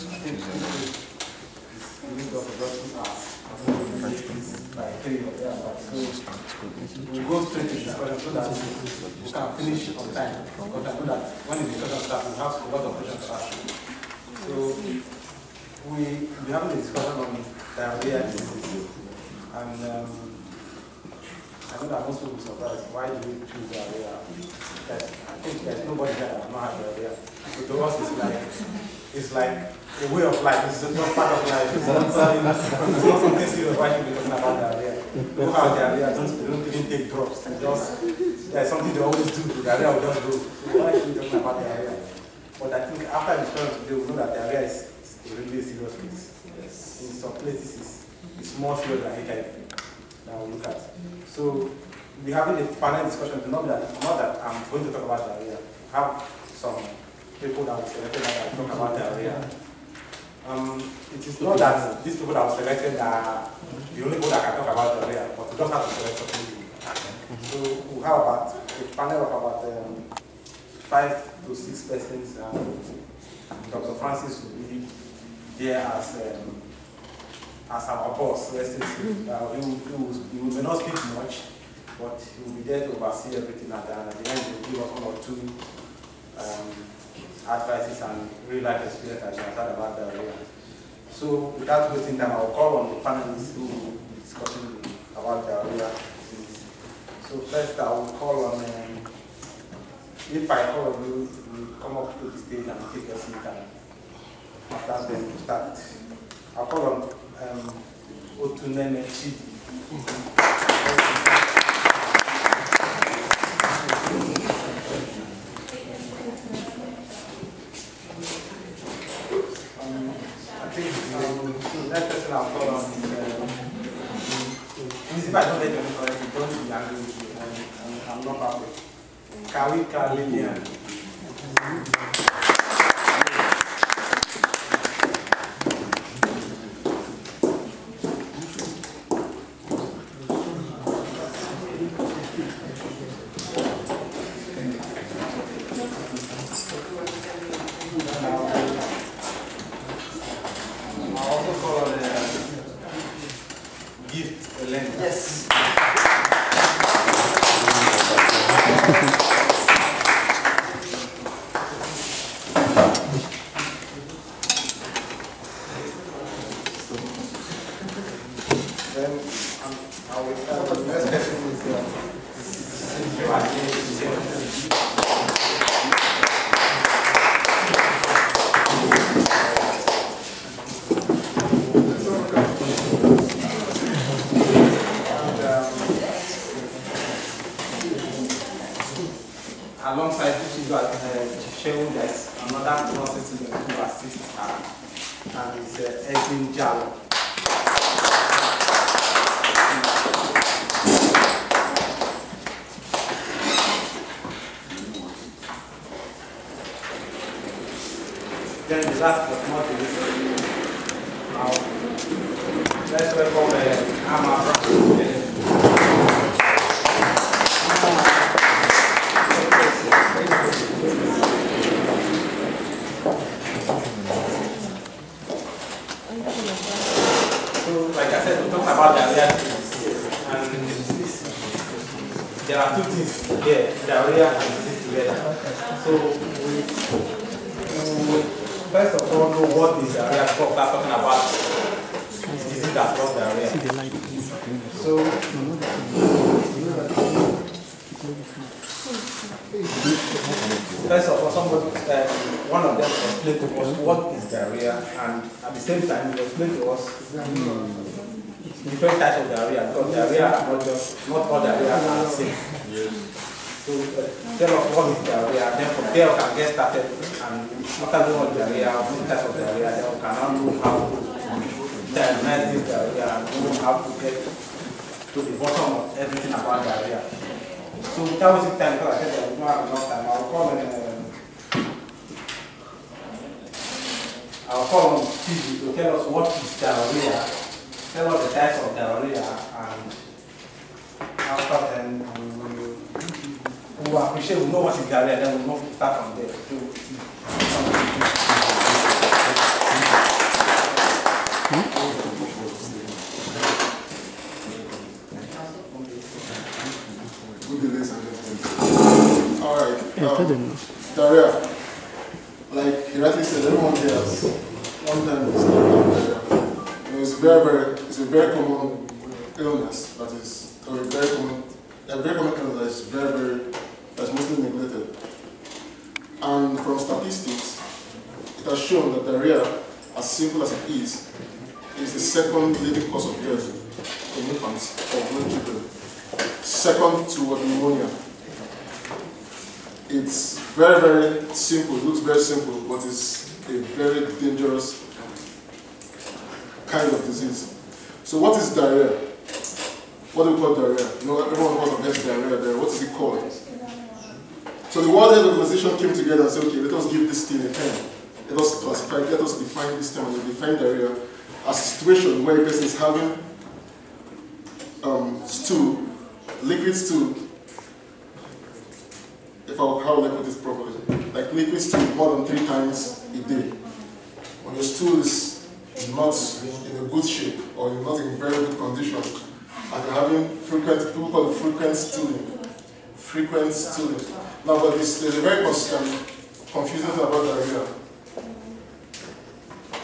we go straight to discussion so that we can finish on time. Because I know that when the discussion starts, we have a lot of questions to ask. So we we having a discussion on diarrhea diseases. And um, I know that most people surprised. Why do we choose diarrhea? That I think there's nobody that has not had diarrhea. So to us, it's like it's like a way of life. It's just part of life. It's not something, it's not something serious. Why should we talking about diarrhea? People have diarrhea, don't, they don't even take. They just, there's something they always do. Diarrhea will just go. So why should we talking about diarrhea? But I think after the discussion today, we know that diarrhea is, is really serious case. In some places, it's, it's more serious than HIV that we look at. So we're having a panel discussion. Not that, not that I'm going to talk about diarrhea. I have some people that we selected that talk about diarrhea. Um, it is not that these people that were selected are the only people that can talk about diarrhea, but we just have to select some people. So we have about a panel of about um, five to six persons. Um, Dr. Francis will be there as um, as our boss. In peace. Uh, he, will, he, will, he will may not speak much, but he will be there to oversee everything. And at the end, he will give us one or two um, advices and real life experience that he has had about diarrhea. So without wasting time, I will call on the panelists who will be discussing about the area. So first, I will call on. Um, if I call on you, you come up to the stage and take your seat and after then start. I'll call on um, Otunene Chidi. Um, I think on um, if I don't correctly, don't be angry with me. I'm. Different types of diarrhea, because diarrhea are not just, not all diarrhea are the same. So, uh, tell us what is diarrhea, then from there we can get started, and after knowing what diarrhea, what types of diarrhea, then we can now know how to diagnose this diarrhea, and know how to get to the bottom of everything about diarrhea. So without wasting time, because I said that we don't have enough time, I'll call on, um, I'll call on Stevie to tell us what is diarrhea, tell us the types of diarrhea, and after then we will, we will appreciate, we know what is diarrhea, then we will start from there. So, Good day, ladies. All right. Um, Daria, like he rightly said, everyone here has one time diarrhea. You know, it's very, very, it's a very common illness that is, a very common, a very common illness that is very, very, that's mostly neglected. And from statistics, it has shown that diarrhea, as simple as it is, is the second leading cause of death in infants or young children second to pneumonia. It's very, very simple, it looks very simple, but it's a very dangerous kind of disease. So what is diarrhea? What do we call diarrhea? You know, everyone calls of head diarrhea there. What is it called? So the World Health Organization came together and said, okay, let us give this thing a term. Let us classify, let us define this term and they define diarrhea as a situation where a person is having um, stool liquid stool, if I how will I put this properly? Like liquid stool more than three times a day. When your stool is not in a good shape or not in very good condition, and you're having frequent, people call it frequent stooling. Frequent stooling. Now, but this, there's a very um, confusing thing about diarrhea.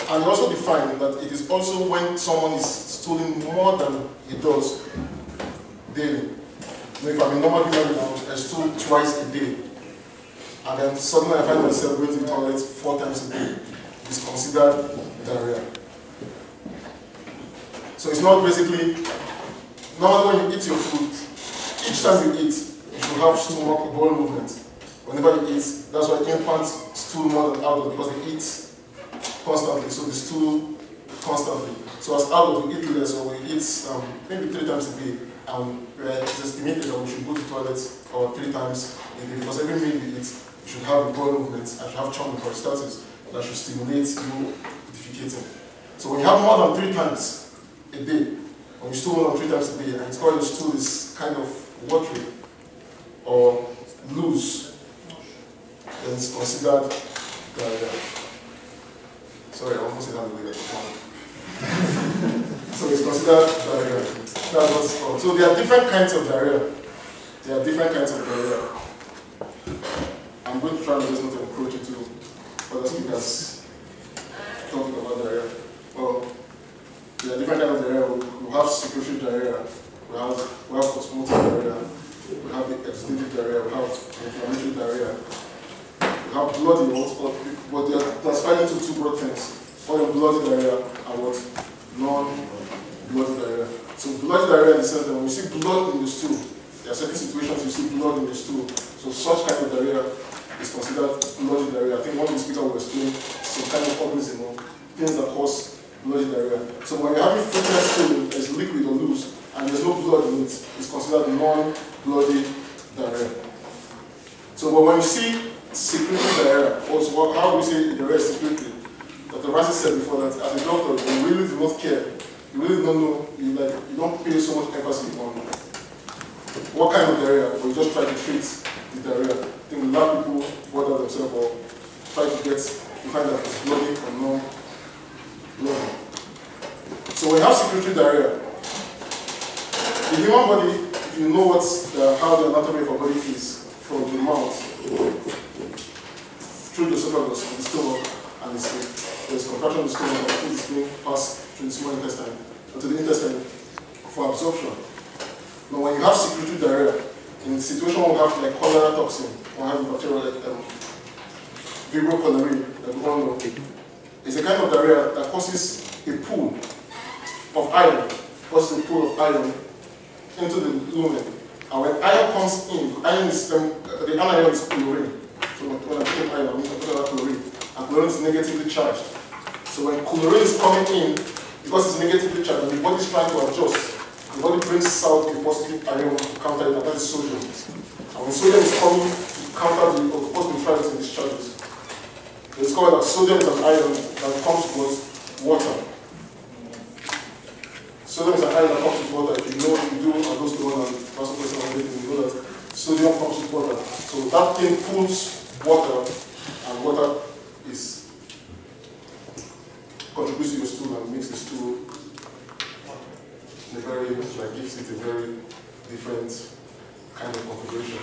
And also define that it is also when someone is stooling more than he does daily. If I'm a normal human being, I stool twice a day. And then suddenly I find myself going to the toilet four times a day. It's considered diarrhea. So it's not basically, normally when you eat your food, each time you eat, you should have stomach bowel movement. Whenever you eat, that's why infants stool more than adults because they eat constantly. So they stool constantly. So as adults, we eat less or we eat um, maybe three times a day um, it's estimated that we should go to toilets or three times a day because every meal we eat, you should have a bowel movement and should have churning peristalsis that should stimulate you defecating. So when you have more than three times a day, when you stool more than three times a day, and it's called stool is kind of watery or loose, then it's considered diarrhea. Sorry, I almost said that the way So it's considered diarrhea. That's what's oh, called. So there are different kinds of diarrhea. There are different kinds of diarrhea. I'm going to try my best not to encroach into other speakers talking about diarrhea. Well, there are different kinds of diarrhea. We have secretory diarrhea. We have, we have osmotic diarrhea. We have the exudative diarrhea. We have inflammatory diarrhea. We have bloody ones, but they are classified into two broad things. What is bloody diarrhea and what non-bloody diarrhea. So blood diarrhea the that when you see blood in the stool, there are certain situations you see blood in the stool. So such kind of diarrhea is considered bloody diarrhea. I think one of the speakers will explain some kind of organism or things that cause bloody diarrhea. So when you're having frequent stool that is liquid or loose and there's no blood in it, it's considered non-bloody diarrhea. So but when you see secretory diarrhea, also how we say diarrhea is secretory? Dr. Francis said before that as a doctor, we really do not care you really don't know, you like you don't pay so much emphasis on what kind of diarrhea, but you just try to treat the diarrhea. I think a lot of people bother themselves or try to get to find that it's bloody or no. So we have secretory diarrhea, the human body, if you know what the, how the anatomy of our body is from the mouth through the esophagus, the stomach, and the skin. There's contraction of the stomach and food is being passed through the small intestine to the intestine for absorption. Now, when you have secretory diarrhea, in the situation where we have like cholera toxin, or have bacterial like um, Vibrio cholerae, that we all know, it's a kind of diarrhea that causes a pool of iron, causes a pool of iron into the lumen. And when iron comes in, iron is um, the anion is chlorine. So when I put iron, I'm going to put chlorine. And chlorine is negatively charged. So when chlorine is coming in, because it's negatively charged, the body is trying to adjust. The body brings out the positive ion to counter it, and that is sodium. And when sodium is coming to counter the positive neutrality in these charges, they discover that sodium is an ion that comes with water. Sodium is an ion that comes with water. If you know, if you do, and those the one and last question on you know that sodium comes with water. So that thing pulls water, and water is contributes to your stool and makes the stool a very, like gives it a very different kind of configuration.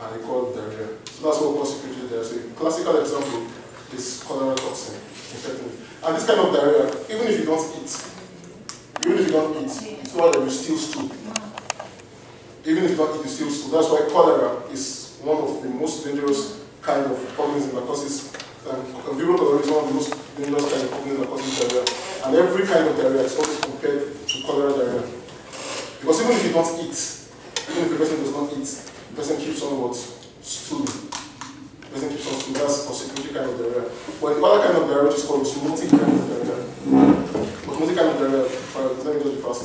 And they call it diarrhea. So that's what causes diarrhea. So a classical example is cholera toxin infecting. And this kind of diarrhea, even if you don't eat, even if you don't eat, it's that you still stool. Even if you don't eat, you still stool. That's why cholera is one of the most dangerous kind of organism that causes um, Vibrio cholera is one of the most dangerous kind of organism that causes diarrhea. And every kind of diarrhea is always compared to cholera diarrhea. Because even if you don't eat, even if the person does not eat, the person keeps on what? Stooling. The person keeps on stooling. That's for secretory kind of diarrhea. But the other kind of diarrhea is called osmotic kind of diarrhea. Osmotic kind of diarrhea, let me just be fast.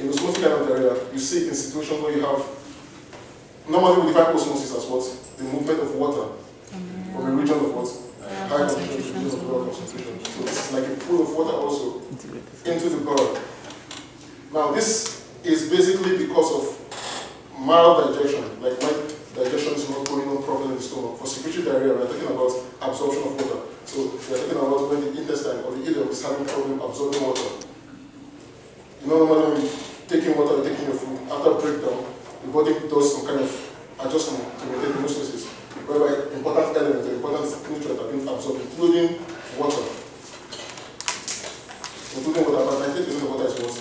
In osmotic kind of diarrhea, you see it in situations where you have, normally we define osmosis as what? The movement of water from a region of what? High concentration to of. So it's like a pool of water also into the bowel. Now this is basically because of mild digestion, like my digestion is not going on properly in the stomach. For secretory diarrhea, we're talking about absorption of water. So we're talking about when the intestine or the ileum is having problem absorbing water. You know, normally when you're taking water, you're taking your food, after breakdown, the body does some kind of adjustment to maintain homeostasis, whereby important elements, important nutrients are being absorbed, including water. Including water, but 98% of water is what?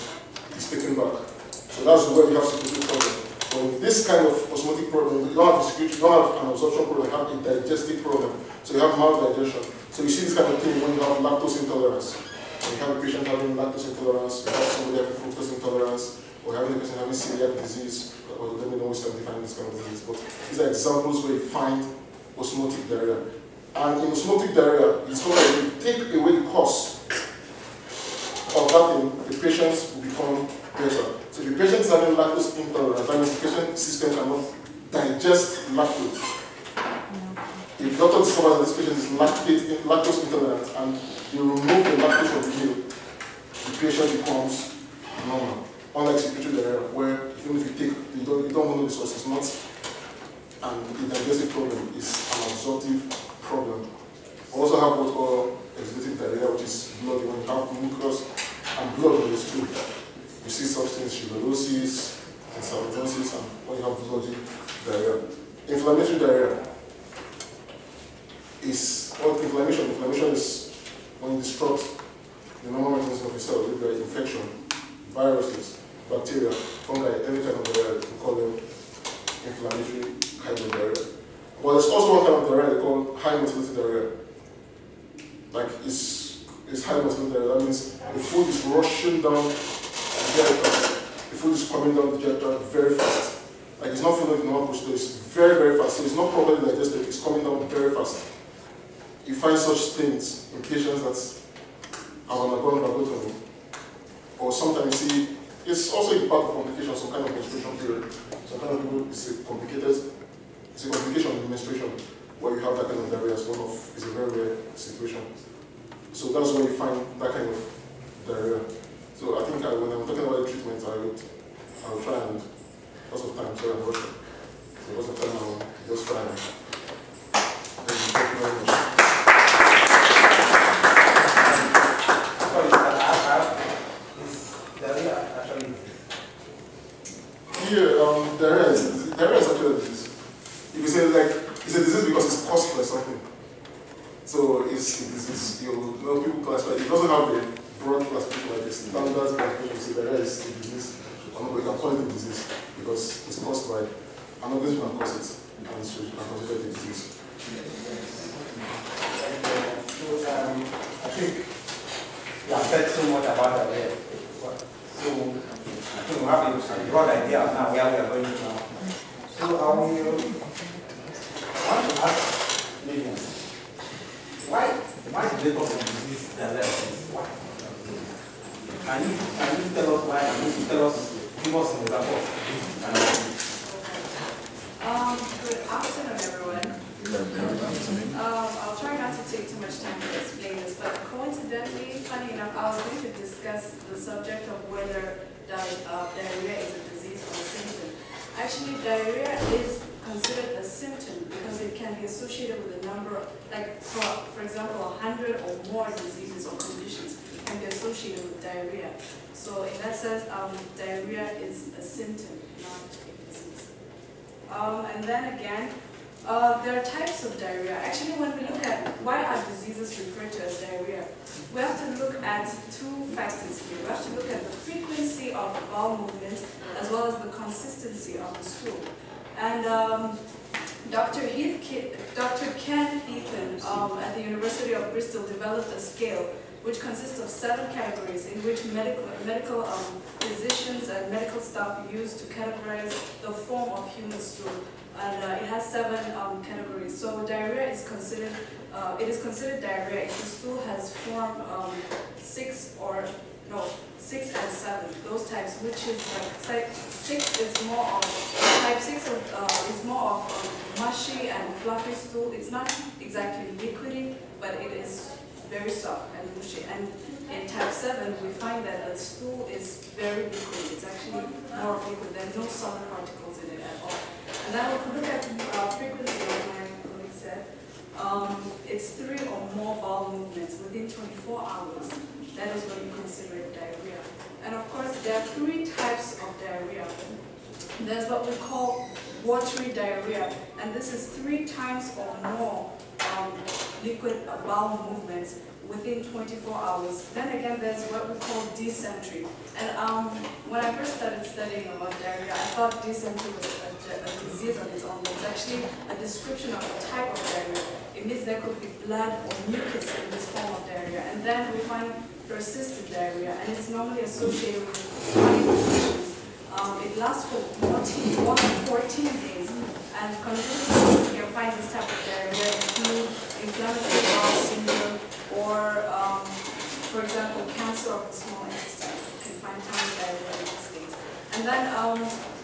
Is taken back. So that's where we have secretory problem. When this kind of osmotic problem, you don't have a secretory, you don't have an absorption problem, you have a digestive problem. So you have maldigestion. So you see this kind of thing when you have lactose intolerance. You have a patient having lactose intolerance, you have somebody having fructose intolerance, or having a person having celiac disease, or let me know which I'm defining this kind of disease. But these are examples where you find osmotic diarrhea. And in osmotic diarrhea, it's called that you take away the cause of that thing, the patients will become better. So if the patient is having lactose intolerance, that means the patient system cannot digest lactose. If the doctor discovers that this patient is lactate, lactose intolerant and you remove the lactose from the meal, the patient becomes normal. Unlike secretory diarrhea, where even if you take, you don't, you don't know the source, it's not and the digestive problem is an absorptive problem. We also have what we call exudative diarrhea, which is blood when you have mucus and blood on the stool. You see things, shigellosis, and salmonellosis, and when you have bloody diarrhea. Inflammatory diarrhea is what inflammation? Inflammation is when you disrupt the normal mechanism of the cell, infection, viruses, bacteria, fungi, any kind of diarrhea, we call them inflammatory diarrhea. But there's also one kind of diarrhea they call high motility diarrhea. Like it's, it's high motility diarrhea. That means the food is rushing down very fast. The food is coming down the GI very fast. Like it's not following the normal procedure, it's very, very fast. So it's not properly digested, it's coming down very fast. You find such things in patients that are have undergone vagotomy. Or sometimes you see, it's also a part of complication, some kind of menstruation period. Some kind of people, it's a complicated, it's a complication in menstruation where you have that kind of diarrhea as one of, it's a very rare situation. So that's when you find that kind of diarrhea. So I think I, when I'm talking about treatment, I would, I will try and, lots of time, sorry, I'm rushing. So lots of time, I'll just try and, thank you, thank you very much. Sorry, I have, is diarrhea actually Here, um, diarrhea is, diarrhea is actually a disease. If you say like, it's a disease because it's caused by something. So it's a disease, you know, people classify, it doesn't have a broad classification like this. Standard classification, say diarrhea is a disease, or we can call it a disease because it's caused by an organism can cause it, and it's you can consider it a disease. So, um, I think we have said so much about diarrhea. So, I think we have a broad idea of now where we are going to now. So, I will, I want to ask Lillian, why, why did they call the disease diarrhea? Why? Can you, can you tell us why, and you tell us, give us an example of this? Um, good afternoon, everyone. Um, I'll try not to take too much time to explain this, but coincidentally, funny enough, I was going to discuss the subject of whether di- uh, diarrhea is a disease or a symptom. Actually, diarrhea is considered a symptom because it can be be associated with a number, like for, for example, a hundred or more diseases or conditions can be associated with diarrhea. So in that sense, um, diarrhea is a symptom, not a disease. Um, and then again, uh, there are types of diarrhea. Actually, when we look at why are diseases we have to look at two factors here. We have to look at the frequency of bowel movements as well as the consistency of the stool. And um, Dr. Heath, Dr. Ken Heaton um, at the University of Bristol developed a scale which consists of seven categories in which medical, medical um, physicians and medical staff use to categorize the form of human stool and uh, it has seven um, categories. So diarrhea is considered, uh, it is considered diarrhea if the stool has formed um, six or, no, six and seven, those types, which is like, six is more of, type six of, uh, is more of um, mushy and fluffy stool. It's not exactly liquidy, but it is very soft and mushy. And in type 7, we find that the stool is very liquid. It's actually more liquid. There's no solid particles in it at all. And now if we look at uh, frequency, like my colleague said, um, it's three or more bowel movements within 24 hours. That is what you consider diarrhea. And of course, there are three types of diarrhea. There's what we call watery diarrhea, and this is three times or more um, liquid bowel movements within 24 hours. Then again, there's what we call dysentery. And um, when I first started studying about diarrhea, I thought dysentery was a, a disease on its own. It's actually a description of a type of diarrhea. It means there could be blood or mucus in this form of diarrhea. And then we find persistent diarrhea, and it's normally associated with chronic conditions. Um, it lasts for more, more than 14 days, and conditions you find this type of diarrhea include inflammatory bowel syndrome, or, um, for example, cancer of the small intestine. Can find tiny diarrhea in these states. And then um,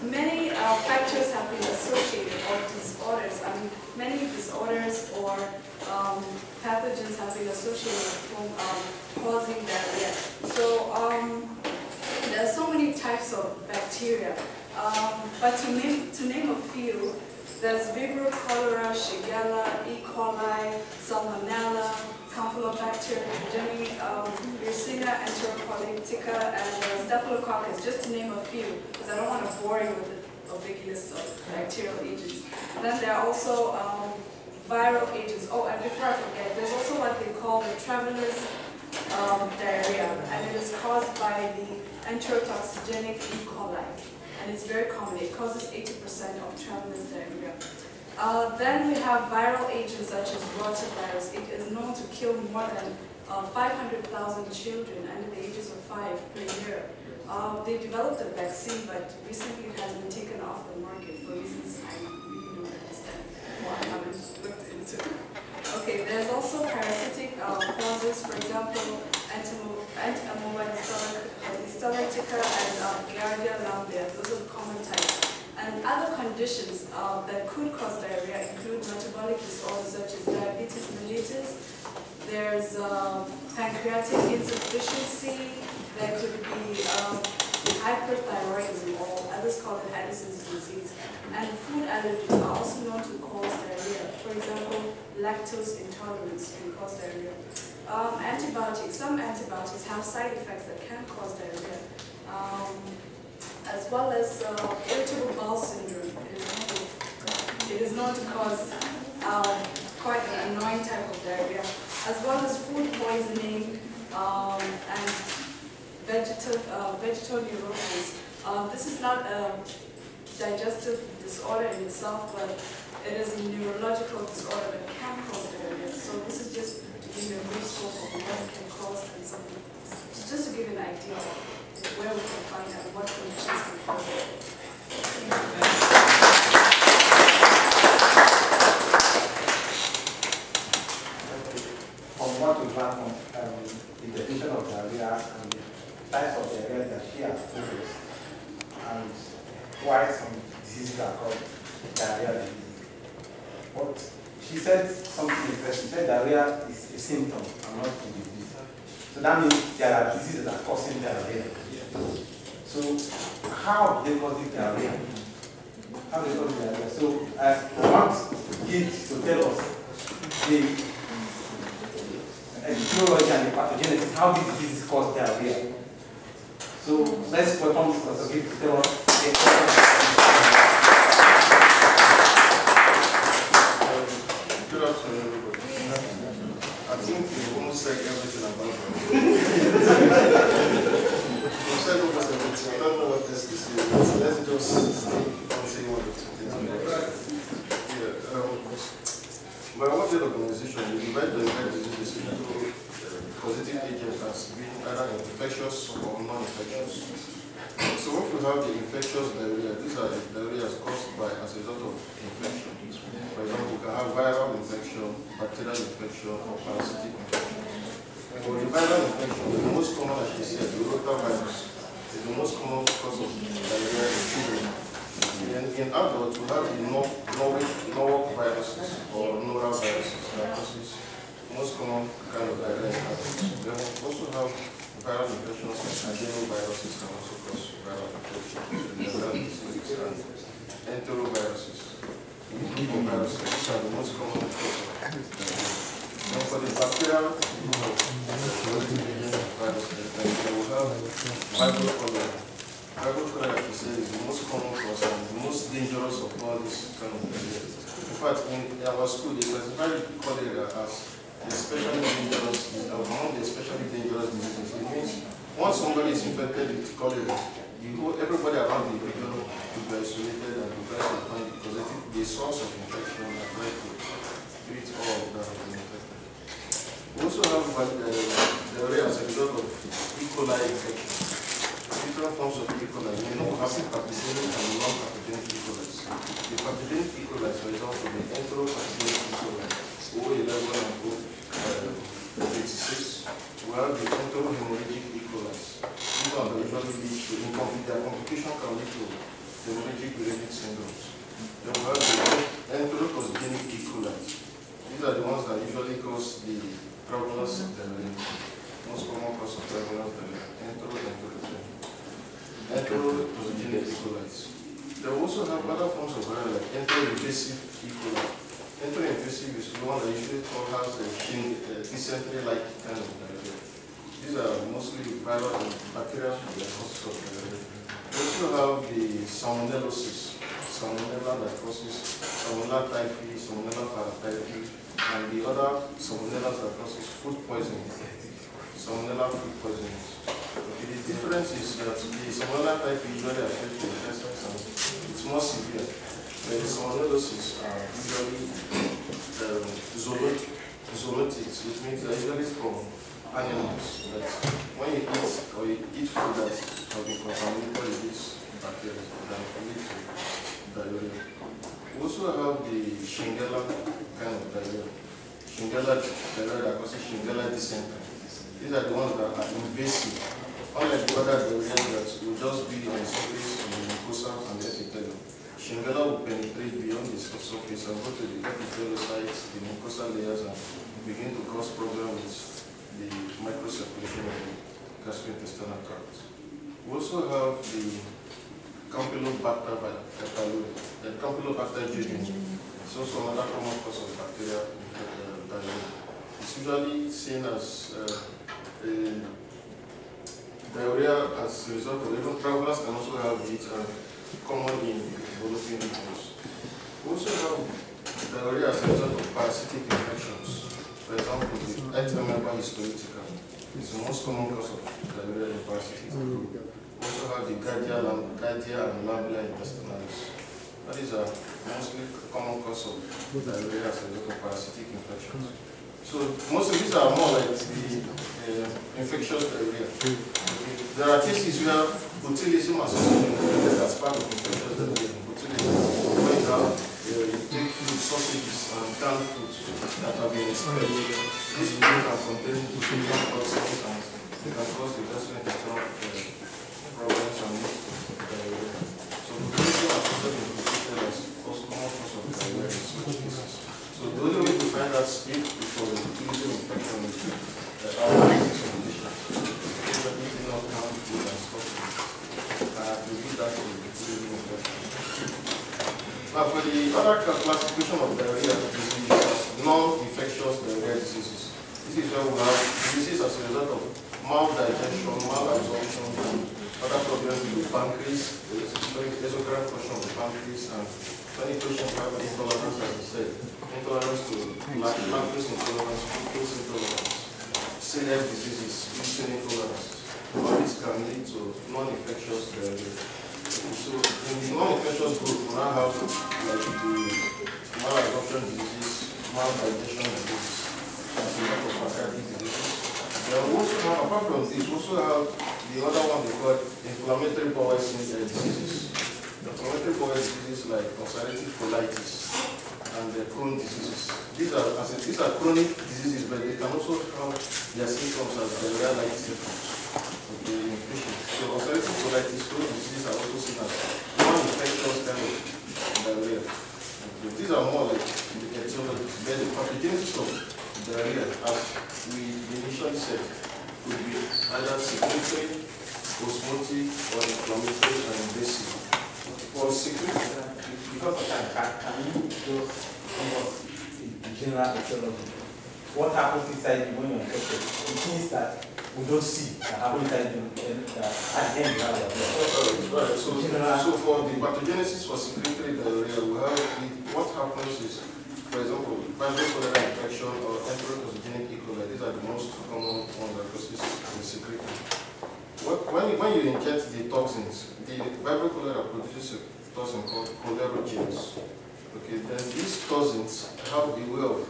many uh, factors have been associated, or disorders, I mean, many disorders or um, pathogens have been associated with um, causing diarrhea. So um, there are so many types of bacteria. Um, but to name, to name a few, there's Vibrio cholera, Shigella, E. coli, Salmonella, Campylobacter, jejuni, um, Yersinia enterocolytica, and uh, Staphylococcus, just to name a few, because I don't want to bore you with a big list of bacterial agents. Then there are also um, viral agents. Oh, and before I forget, there's also what they call the traveler's um, diarrhea, and it is caused by the enterotoxigenic E. coli, and it's very common. It causes 80% of traveler's diarrhea. Uh, then we have viral agents such as rotavirus. It is known to kill more than uh, 500,000 children under the ages of five per year. Uh, they developed a vaccine, but recently it has been taken off the market for reasons I really don't understand or I haven't looked into. Okay, there's also parasitic uh, causes, for example, Entamoeba histolytica and uh, Giardia lamblia. Those are common types. And other conditions uh, that could cause diarrhea include metabolic disorders such as diabetes mellitus. There's uh, pancreatic insufficiency. There could be um, hyperthyroidism, or others call it Addison's disease. And food allergies are also known to cause diarrhea. For example, lactose intolerance can cause diarrhea. Um, antibiotics, some antibiotics have side effects that can cause diarrhea. Um, as well as uh, irritable bowel syndrome. It is known to, cause um, quite an annoying type of diarrhea, as well as food poisoning um, and vegetal, uh, vegetal neurosis. Uh, this is not a digestive disorder in itself, but it is a neurological disorder that can cause diarrhea. So this is just to give you a brief scope of what it can cause and something, just to give you an idea where we can find out what can cause From what we um, the definition of diarrhea and the of diarrhea that she has us, and why some diseases are called diarrhea disease. But she said something interesting. She said diarrhea is a symptom and not a disease. So that means there are diseases that are causing diarrhea. So how they cause it diarrhea? how they call diarrhea. So I want kids to tell us the etiology and the pathogenesis, how this disease is caused diarrhea. So let's welcome Professor Gibb to tell us Different forms of E. coli. We know have the pathogenic and non-pathogenic E. coli. The pathogenic E. coli, for example, the enteropathogenic E. coli, O11 and O86, we have the enterohemorrhagic E. coli. These are usually lead to, in compli- their complication can lead to hemorrhagic uremic syndromes. Then we have the enteropathogenic E. coli. These are the ones that usually cause the prevalence of diarrhea. Most common cause of prevalence diarrhea, entero enterogenic. Enteropathogenic E. They also have other forms of diarrhea like enteroinvasive E. Enteroinvasive is the one that usually has a shin- uh, dysentery-like kind of diarrhea. These are mostly viral and bacterial causes of diarrhea. We also have the salmonellosis, salmonella that causes salmonella typhi, salmonella paratyphi, and the other salmonellas that causes food poisoning, salmonella food poisoning. Okay, the difference is that the salmonella typhi usually affects the intestines and it's more severe. But the salmonellosis are usually um, zoonot- zoonotics, which means they're usually from animals. That when you eat or you eat food that has been contaminated with these bacteria, that can lead to diarrhea. We also have the Shingella kind of diarrhea. Shingella diarrhea that causes Shingella dysentery. These are the ones that are invasive. Unlike the other diarrhea that will just be on the surface of the mucosa and the epithelium. Shingella will penetrate beyond the surface and go to the epitheliocytes, the mucosa layers, and begin to cause problems with the microcirculation of the gastrointestinal tract. We also have the Campylobacter pylori, the Campylobacter jejuni. It's also another common cause of bacterial uh. It's usually seen as uh, a diarrhea as a result of even travelers can also have it uh, common in developing regions. We also have diarrhea as a result of parasitic infections. For example, the Entamoeba histolytica is the most common cause of diarrhea in parasitic group. We also have the Giardia, Giardia and Lamblia intestinalis. That is a mostly common cause of diarrhea as a result of parasitic infections. So most of these are more like the uh, infectious diarrhea. There are cases where botulism associated as part of infectious diarrhea. Botulism, you have uh, you take food, sausages and canned foods that have been expelled. This food can contain botulism toxins and they can cause the gastrointestinal uh, problems and diarrhea. So botulism with infectious as cause of diarrhea in cases. So the only out if it was a botulism infection is uh, our disease condition. If the eating not I have to read that to the other classification of diarrhea disease is non-infectious diarrhea diseases. This is where we have diseases as a result of maldigestion, malabsorption, other problems with the pancreas, the exocrine portion of the pancreas, and intolerance, as I said, intolerance to lac- lactose intolerance, fructose intolerance, celiac diseases, gluten intolerance. All this can lead to non-infectious diarrhea. So in the non-infectious group, we now have like the malabsorption disease, maldigestion disease, and a lot of pancreatic diseases. Then we also have, apart from this, we also have the other one they call inflammatory bowel diseases. Inflammatory bowel diseases like ulcerative colitis and the Crohn's diseases. These are, as in, these are chronic diseases, but they can also have their symptoms as diarrhea-like symptoms. Okay, in patients. So ulcerative colitis, Crohn's disease are also seen as non-infectious kind of diarrhea. Okay, These are more like the etiologies. Then the pathogenesis of diarrhea, as we initially said, could be either secretory, osmotic, or inflammatory and invasive. For secretory, Because of time, can, can you just give us the the general etiology? What happens inside the when you're infected? The things that we don't see that happen inside and uh, at the end have your Right, so, General- so for the pathogenesis for secretory diarrhea, we have, the- what happens is, for example, Vibrio cholera infection or enterotoxigenic E. coli, these are the most common ones that causes the secretory. When, you- when you inject the toxins, the Vibrio cholera produces toxin called choleragens. Okay, then these cousins have a way of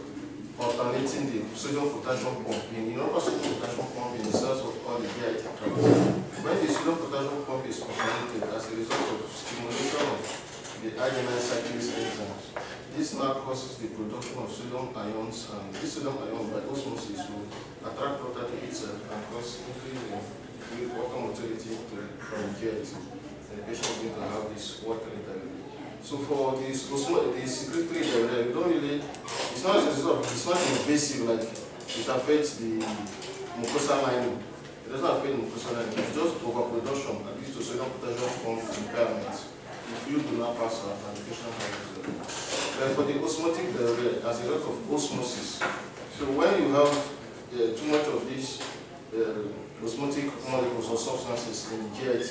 alternating the sodium potassium pump in, you know, sodium potassium pump in the cells of all the GIT. When the sodium potassium pump is alternated as a result of stimulation of the adenine cyclase enzymes, this now causes the production of sodium ions, and this sodium ion by osmosis will attract water to itself and cause increase in water motility from GIT. The is going to have this watery diarrhea. So for this the secretory diarrhea, you don't really, it's not a result, it's not invasive like it affects the mucosal lining. It doesn't affect the mucosal lining, it's just overproduction that leads to sodium potassium pump impairment. The fluid will not pass out and the patient has uh, Then for the osmotic diarrhea, as a result of osmosis, so when you have uh, too much of these uh, osmotic molecules or substances in GIT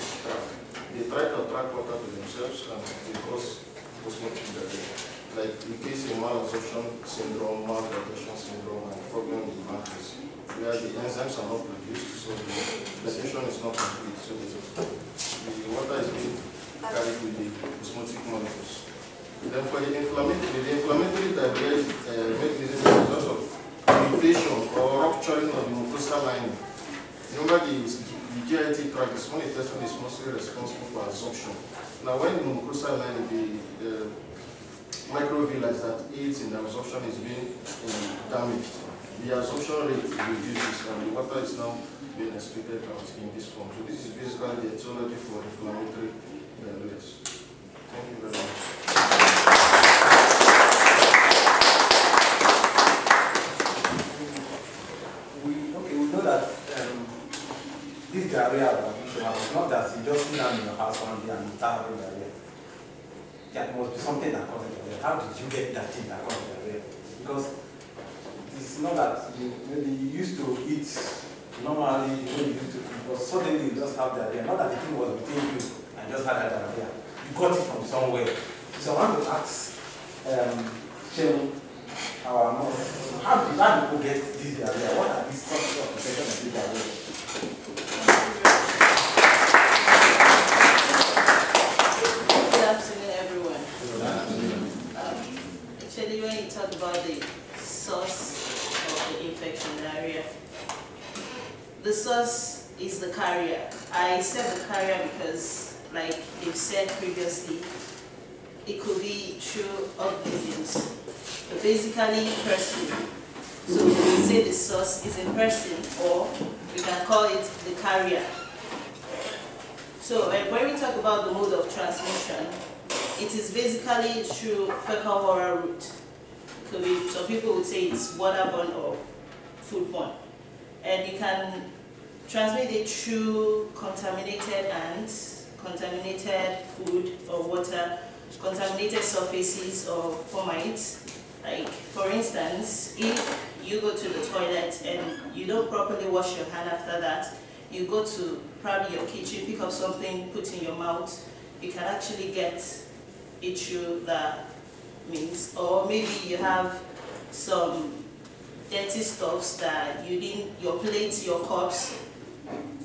they try to attract water to themselves and they cause osmotic diarrhea. Like in case of malabsorption syndrome, maldigestion syndrome, and problem with pancreas, where the enzymes are not produced, so the digestion is not complete. So the, water is being carried with the osmotic molecules. Then for the inflammatory, the inflammatory diarrhea uh, mechanism is a result of irritation or rupturing of the mucosal lining. Remember the, the GIT intestine is mostly responsible for absorption. Now when the mucosal lining, the uh, microvilli that aids in the absorption is being uh, damaged, the absorption rate reduces and the water is now being excreted out in this form. So this is basically the etiology for inflammatory diarrheas. Thank you very much. We, okay, we know that um, this diarrhea that you should have, it's not that you just sit down in your house one day and you start having diarrhea. There something that causes diarrhea. How did you get that thing that causes diarrhea? Because it's not that you maybe you used to eat normally, the way you used to eat, but suddenly you just have the idea. Not that the thing was within you and just had that idea. You got it from somewhere. So I want to ask um, Shem, our nurse, how did, how people get this idea? What are these sources of infection of this diarrhea? Good afternoon, everyone. Um, Actually, when you talk about the source of the infection diarrhea, the source is the carrier. I said the carrier because, like you've said previously, it could be through organisms, but basically person. So we say the source is a person, or we can call it the carrier. So when we talk about the mode of transmission, it is basically through fecal oral route. Be, some people would say it's waterborne or foodborne. And you can transmit it through contaminated hands, contaminated food or water, contaminated surfaces or fomites. Like, for instance, if you go to the toilet and you don't properly wash your hand after that, you go to probably your kitchen, pick up something, put in your mouth, you can actually get it through that means. Or maybe you have some dirty stuffs that you didn't, your plates, your cups,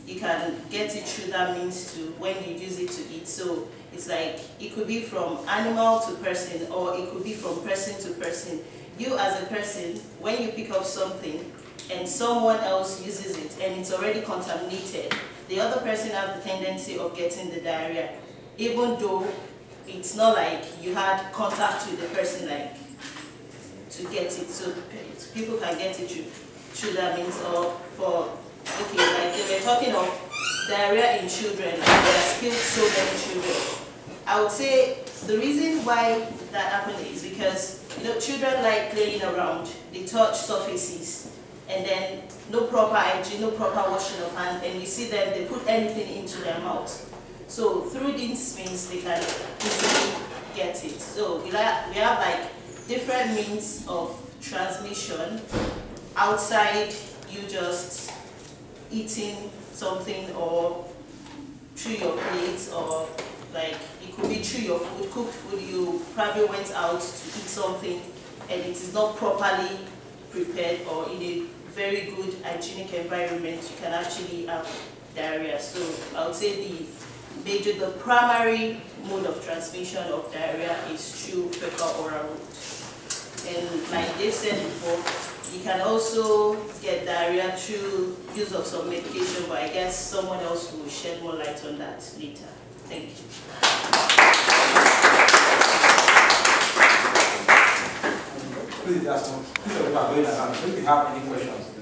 you can get it through that means to when you use it to eat. So it's like, it could be from animal to person or it could be from person to person. You as a person, when you pick up something and someone else uses it and it's already contaminated, the other person has the tendency of getting the diarrhea, even though it's not like you had contact with the person like to get it. So people can get it through, through that means or for, okay, like they were talking of diarrhea in children, and there are still so many children. I would say the reason why that happened is because you know children like playing around, they touch surfaces, and then no proper hygiene, no proper washing of hands, and you see them, they put anything into their mouth. So through these means, they can easily get it. So we, have like different means of transmission outside you just eating something or through your plate or like it could be through your food, cooked food, you probably went out to eat something and it is not properly prepared or in a very good hygienic environment, you can actually have diarrhea. So I would say the major, the primary mode of transmission of diarrhea is through fecal oral route. And like they said before, you can also get diarrhea through use of some medication, but I guess someone else will shed more light on that later. Thank you. Please, one. Please. If you have any questions,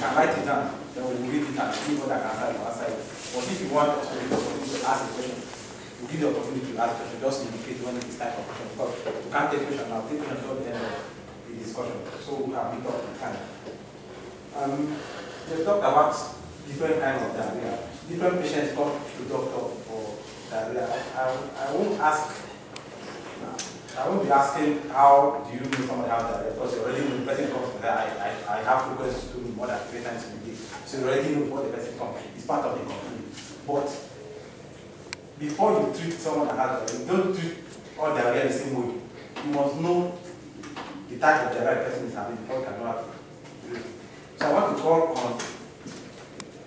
can write it down. Then we will read it and see what I can. But if you want us to give you opportunity to ask a question, we'll give you the opportunity to ask a question. Just indicate when it is time for question. Because we can't take question now. Take question until the end of the discussion. So we have been talking time. Um, they talked about different kinds of diarrhea. Different patients come to doctor for diarrhea. I, I won't ask I won't be asking how do you know somebody has diarrhea because you already know the person comes that. I, I, I have frequency to more than three times a day. So you already know what the person comes. It's part of the complaint. But before you treat someone that you don't treat all diarrhea the same way. You must know the type of diarrhea the person is having before you can know. So I want to call on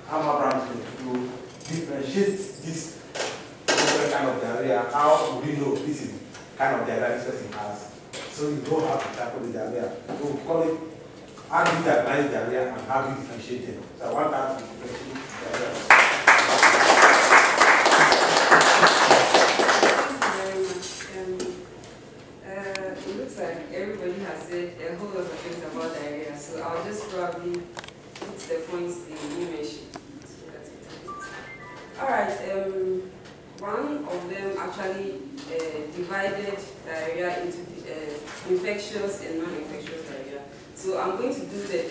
Hammer Branch to differentiate this different kind of diarrhea. How do we know this is kind of diarrhea this person has. So you don't have to tackle the diarrhea. So we call it how do you diagnose diarrhea and how do you differentiate them. So I want that to differentiate diarrhea.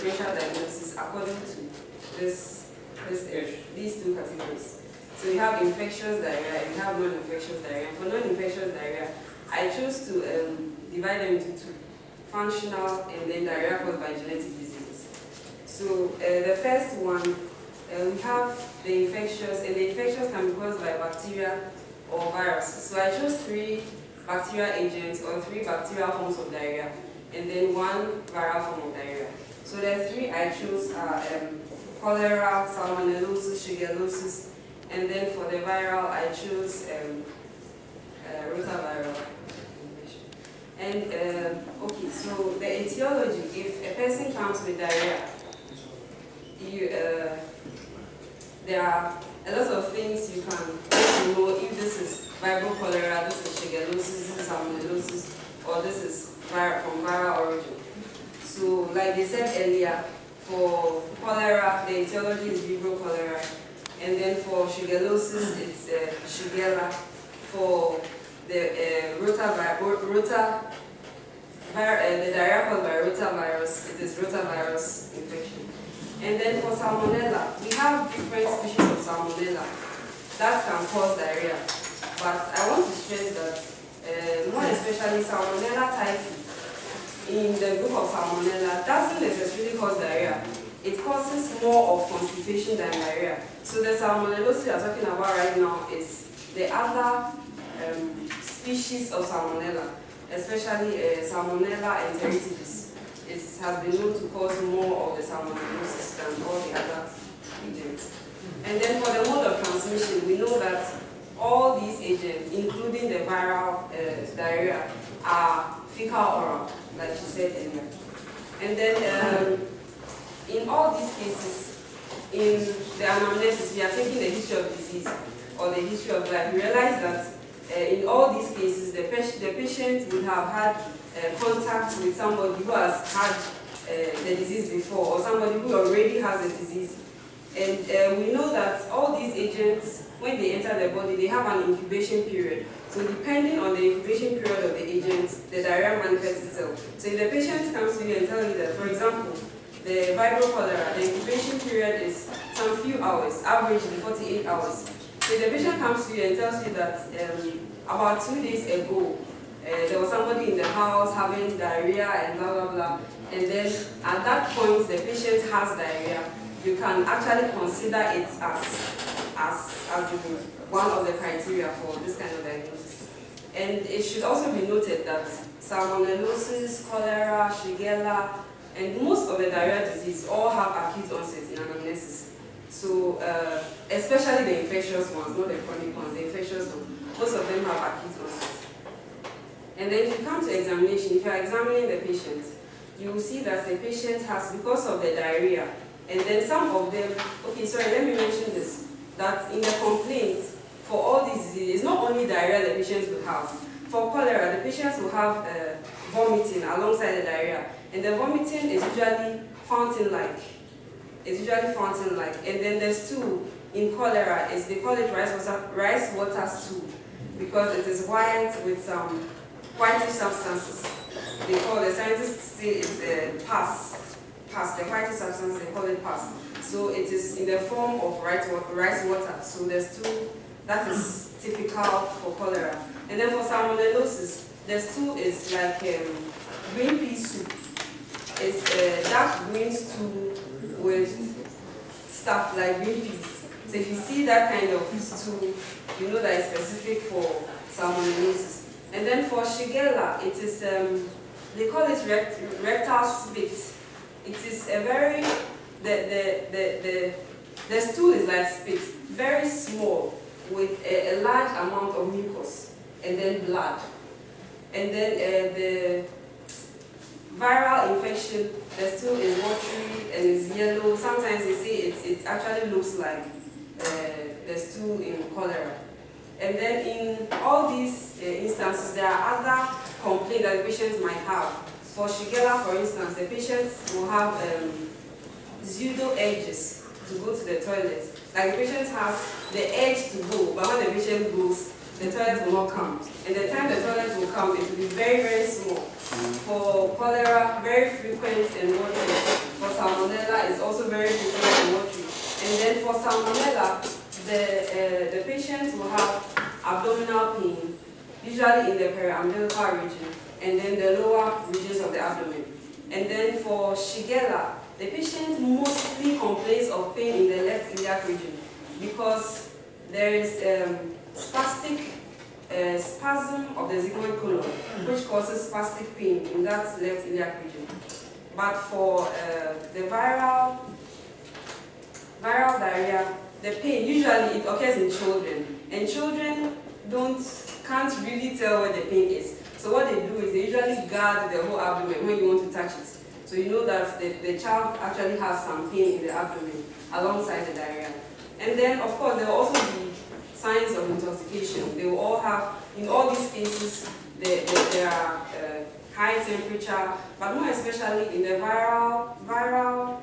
Differential diagnosis according to this, this these two categories. So you have infectious diarrhea, you have non-infectious diarrhea. For non-infectious diarrhea, I chose to um, divide them into two, functional and then diarrhea caused by genetic diseases. So uh, the first one, uh, we have the infectious, and the infectious can be caused by bacteria or virus. So I chose three bacterial agents or three bacterial forms of diarrhea, and then one viral form of diarrhea. So the three I chose are um, cholera, salmonellosis, shigellosis, and then for the viral, I chose um, uh, rotaviral. And um, okay, so the etiology, if a person comes with diarrhea, you, uh, there are a lot of things you can know if this is Vibrio cholera, this is shigellosis, this is salmonellosis, or this is vir from viral origin. So, like they said earlier, for cholera, the etiology is vibrio cholera, and then for shigellosis, it's uh, shigella. For the uh, rotavirus, rota, uh, the diarrhea caused by rotavirus, it is rotavirus infection. And then for salmonella, we have different species of salmonella that can cause diarrhea. But I want to stress that uh, more especially Salmonella typhi, in the group of Salmonella, doesn't necessarily cause diarrhea. It causes more of constipation than diarrhea. So the Salmonellosis we are talking about right now is the other um, species of Salmonella, especially uh, Salmonella enteritidis. It has been known to cause more of the Salmonellosis than all the other agents. And then for the mode of transmission, we know that all these agents, including the viral uh, diarrhea, are fecal oral, like she said. And then um, in all these cases, in the anamnesis, we are taking the history of disease or the history of life. We realize that uh, in all these cases, the, the patient would have had uh, contact with somebody who has had uh, the disease before or somebody who already has the disease. And uh, we know that all these agents, when they enter the body, they have an incubation period. So depending on the incubation period of the agent, the diarrhea manifests itself. So if the patient comes to you and tells you that, for example, the Vibrio cholera, the incubation period is some few hours, averagely 48 hours. So the patient comes to you and tells you that um, about two days ago, uh, there was somebody in the house having diarrhea and blah, blah, blah. And then at that point, the patient has diarrhea. You can actually consider it as, as, as one of the criteria for this kind of diagnosis. And it should also be noted that salmonellosis, cholera, shigella, and most of the diarrhea disease all have acute onset in anamnesis. So, uh, especially the infectious ones, not the chronic ones, the infectious ones, most of them have acute onset. And then if you come to examination, if you are examining the patient, you will see that the patient has, because of the diarrhea, and then some of them, okay, sorry, let me mention this, that in the complaints, for all these diseases, not only diarrhea the patients will have. For cholera, the patients will have uh, vomiting alongside the diarrhea. And the vomiting is usually fountain-like. It's usually fountain-like. And then there's two in cholera, is they call it rice water, rice water stew because it is white with some whitish substances. They call the scientists say it's a pus, pus, the whitish substance, they call it pus. So it is in the form of rice, rice water. So there's two, that is typical for cholera. And then for salmonellosis, there's two is like um, green pea soup. It's a dark green stew with stuff like green peas. So if you see that kind of stew, you know that it's specific for salmonellosis. And then for Shigella, it is, um, they call it rect rectal spit. It is a very, the, the, the, the, the stool is like spit, very small, with a, a large amount of mucus, and then blood. And then uh, the viral infection, the stool is watery and is yellow. Sometimes they say it, it actually looks like uh, the stool in cholera. And then in all these uh, instances, there are other complaints that patients might have. For Shigella, for instance, the patients will have um, pseudo edges to go to the toilet. Like the patient has the edge to go, but when the patient goes, the toilet will not come. And the time the toilet will come, it will be very, very small. For cholera, very frequent and watery. For salmonella, it's also very frequent and watery. And then for salmonella, the, uh, the patient will have abdominal pain, usually in the periumbilical region, and then the lower regions of the abdomen. And then for Shigella, the patient mostly complains of pain in the left iliac region because there is um, spastic uh, spasm of the sigmoid colon, which causes spastic pain in that left iliac region. But for uh, the viral, viral diarrhea, the pain, usually it occurs in children, and children don't, can't really tell where the pain is. So what they do is they usually guard the whole abdomen when you want to touch it. So you know that the, the child actually has some pain in the abdomen alongside the diarrhea. And then, of course, there will also be signs of intoxication. They will all have, in all these cases, there, are uh, high temperature, but more especially in the viral, viral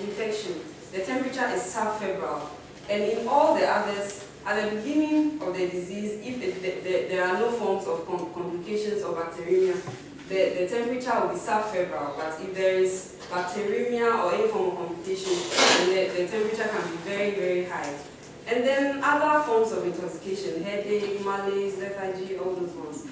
infection, the temperature is subfebrile. And in all the others, at the beginning of the disease, if the, the, the, there are no forms of com complications or bacteremia, the, temperature will be subfebrile. But if there is bacteremia or any form of complication, the, temperature can be very, very high. And then other forms of intoxication, headache, malaise, lethargy, all those ones.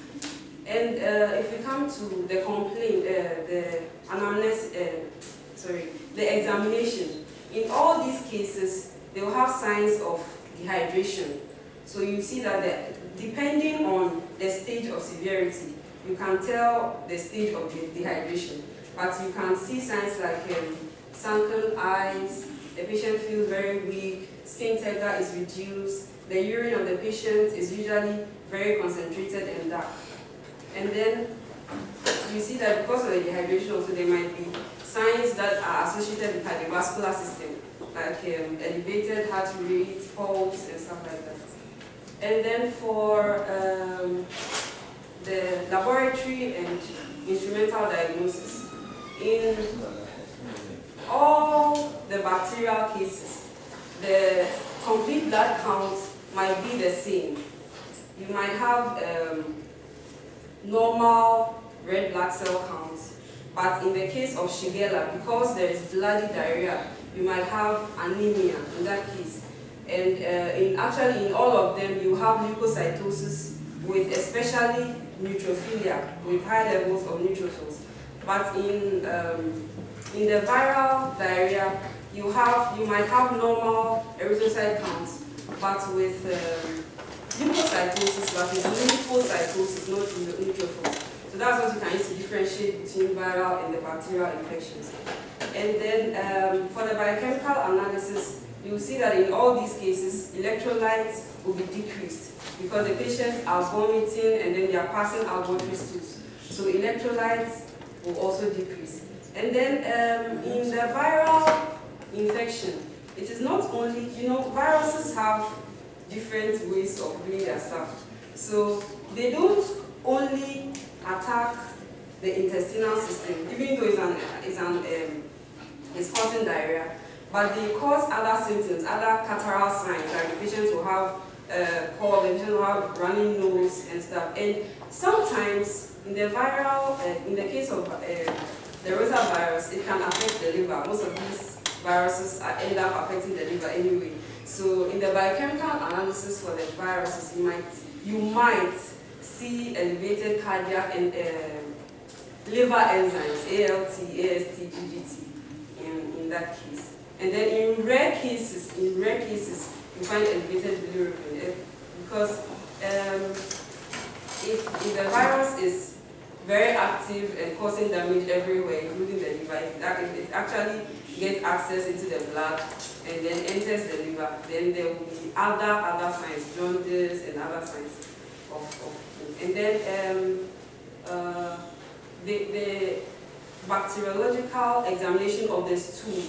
And uh, if we come to the complaint, uh, the anamnesis, uh, sorry, the examination, in all these cases, they will have signs of dehydration. So you see that the, depending on the stage of severity, you can tell the stage of the dehydration. But you can see signs like um, sunken eyes, the patient feels very weak, skin texture is reduced, the urine of the patient is usually very concentrated and dark. And then you see that because of the dehydration also there might be signs that are associated with cardiovascular system, like um, elevated heart rate, pulse, and stuff like that. And then for um, the laboratory and instrumental diagnosis, in all the bacterial cases, the complete blood count might be the same. You might have um, normal red blood cell counts, but in the case of Shigella, because there is bloody diarrhea, you might have anemia in that case. And uh, in actually in all of them, you have leukocytosis with especially neutrophilia, with high levels of neutrophils. But in um, in the viral diarrhea, you have you might have normal erythrocyte counts, but with um, leukocytosis, but with lymphocytosis, not in the neutrophils. So that's what you can use to differentiate between viral and the bacterial infections. And then um, for the biochemical analysis, you will see that in all these cases, electrolytes will be decreased because the patients are vomiting and then they are passing out watery stools. So electrolytes will also decrease. And then um, in the viral infection, it is not only, you know, viruses have different ways of doing their stuff. So they don't only attack the intestinal system, even though it's an, it's an um, it's causing diarrhea, but they cause other symptoms, other catarrhal signs, like the patients will have uh, cold, the patient will have running nose and stuff. And sometimes in the viral, uh, in the case of uh, the rotavirus, it can affect the liver. Most of these viruses end up affecting the liver anyway. So in the biochemical analysis for the viruses, you might you might see elevated cardiac and uh, liver enzymes, ALT, AST, in that case. And then in rare cases, in rare cases, you find elevated bilirubin eh, because um, if, if the virus is very active and causing damage everywhere, including the liver, if it actually gets access into the blood and then enters the liver, then there will be other other signs, jaundice and other signs of, of and then um, uh, the, the bacteriological examination of the stool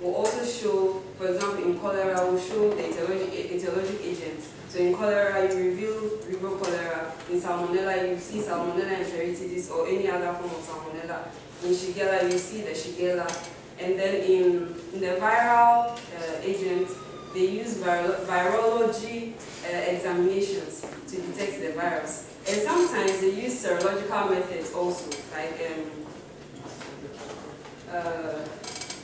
will also show, for example, in cholera, will show the etiologic, etiologic. So in cholera, you reveal Vibrio cholera. In salmonella, you see salmonella enteritidis or any other form of salmonella. In Shigella, you see the Shigella. And then in, in the viral uh, agent, they use viro virology uh, examinations to detect the virus. And sometimes they use serological methods also, like um, uh,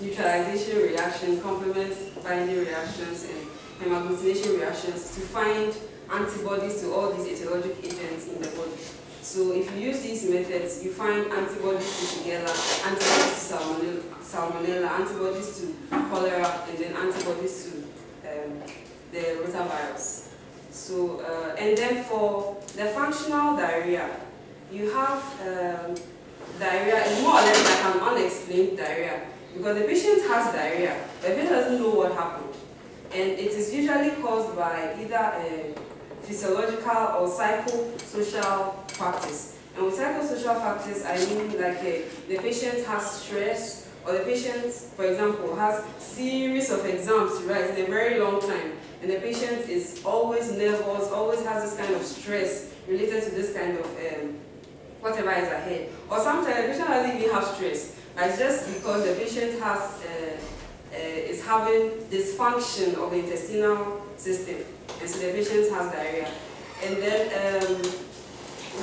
neutralization reaction, complement binding reactions, and hemagglutination reactions to find antibodies to all these etiologic agents in the body. So if you use these methods, you find antibodies to Shigella, antibodies to salmonella, salmonella, antibodies to cholera, and then antibodies to um, the rotavirus. So, uh, and then for the functional diarrhea, you have um, diarrhea, is more or less like an unexplained diarrhea, because the patient has diarrhea, the patient doesn't know what happened. And it is usually caused by either a physiological or psychosocial factors. And with psychosocial factors, I mean like a, the patient has stress, or the patient, for example, has series of exams write in a very long time, and the patient is always nervous, always has this kind of stress related to this kind of um, whatever is ahead. Or sometimes the patient doesn't even have stress, but it's just because the patient has uh, uh, is having dysfunction of the intestinal system, and so the patient has diarrhea. And then um,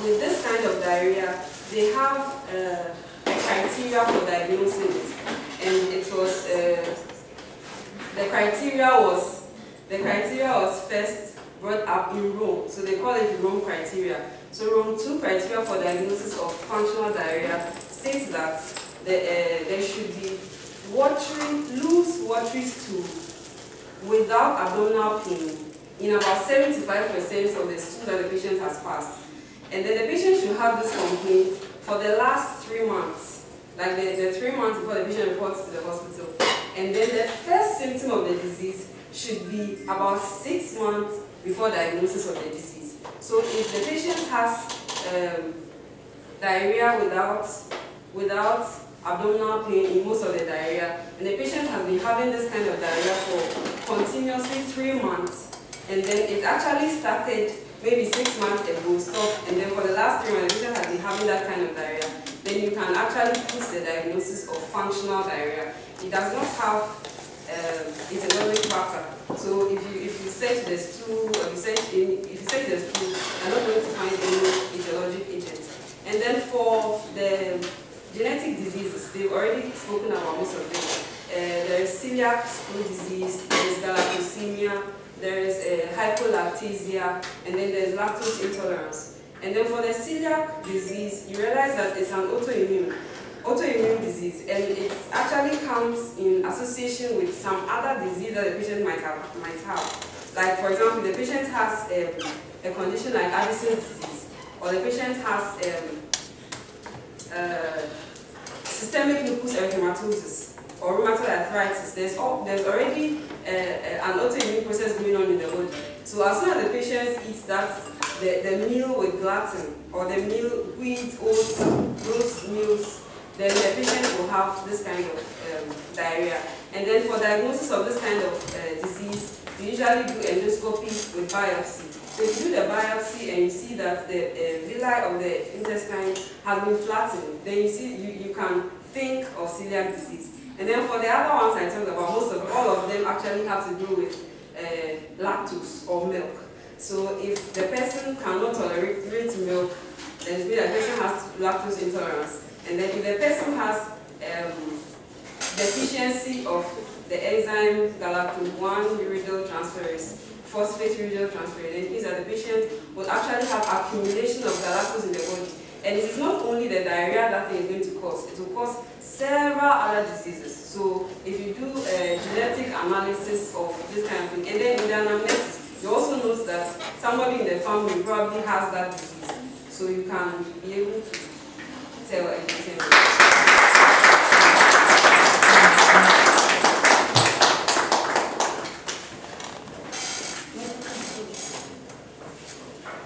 with this kind of diarrhea, they have uh, criteria for diagnosing it, and it was uh, the criteria was the criteria was first brought up in Rome, so they call it Rome criteria. So Rome 2 criteria for diagnosis of functional diarrhea states that the, uh, there should be watery, loose watery stool without abdominal pain in about 75% of the stool that the patient has passed. And then the patient should have this complaint for the last three months, like the, the three months before the patient reports to the hospital. And then the first symptom of the disease should be about six months before diagnosis of the disease. So if the patient has um, diarrhea without, without abdominal pain in most of the diarrhea, and the patient has been having this kind of diarrhea for continuously three months, and then it actually started maybe six months ago, stopped, and then for the last three months, the patient has been having that kind of diarrhea, then you can actually put the diagnosis of functional diarrhea. It does not have um, etiologic factor. So if you if you search there's two, or you search if you search there's two, you're not going to find any etiologic agent. And then for the genetic diseases, they've already spoken about most of them. Uh, there is celiac stool disease, there is galactosemia, there is uh, hypolactasia, and then there's lactose intolerance. And then for the celiac disease, you realize that it's an autoimmune autoimmune disease, and it actually comes in association with some other disease that the patient might have. Might have. Like, for example, the patient has um, a condition like Addison's disease, or the patient has um, uh, systemic lupus erythematosus, or rheumatoid arthritis. There's, all, there's already uh, uh, an autoimmune process going on in the body. So as soon as the patient eats that, the, the meal with gluten, or the meal, wheat, oats, those meals, then the patient will have this kind of um, diarrhea. And then for diagnosis of this kind of uh, disease, we usually do endoscopy with biopsy. So if you do the biopsy and you see that the uh, villi of the intestine has been flattened, then you see you, you can think of celiac disease. And then for the other ones I talked about, most of all of them actually have to do with uh, lactose or milk. So if the person cannot tolerate milk, then the person has lactose intolerance. And then if the person has um, deficiency of the enzyme galactose-1 uridyl transferase, phosphate uridyl transferase, then it means that the patient will actually have accumulation of galactose in the body. And it is not only the diarrhea that thing is going to cause, it will cause several other diseases. So if you do a genetic analysis of this kind of thing, and then in the anamnesis, you also note that somebody in the family probably has that disease. So you can be able to tell anything.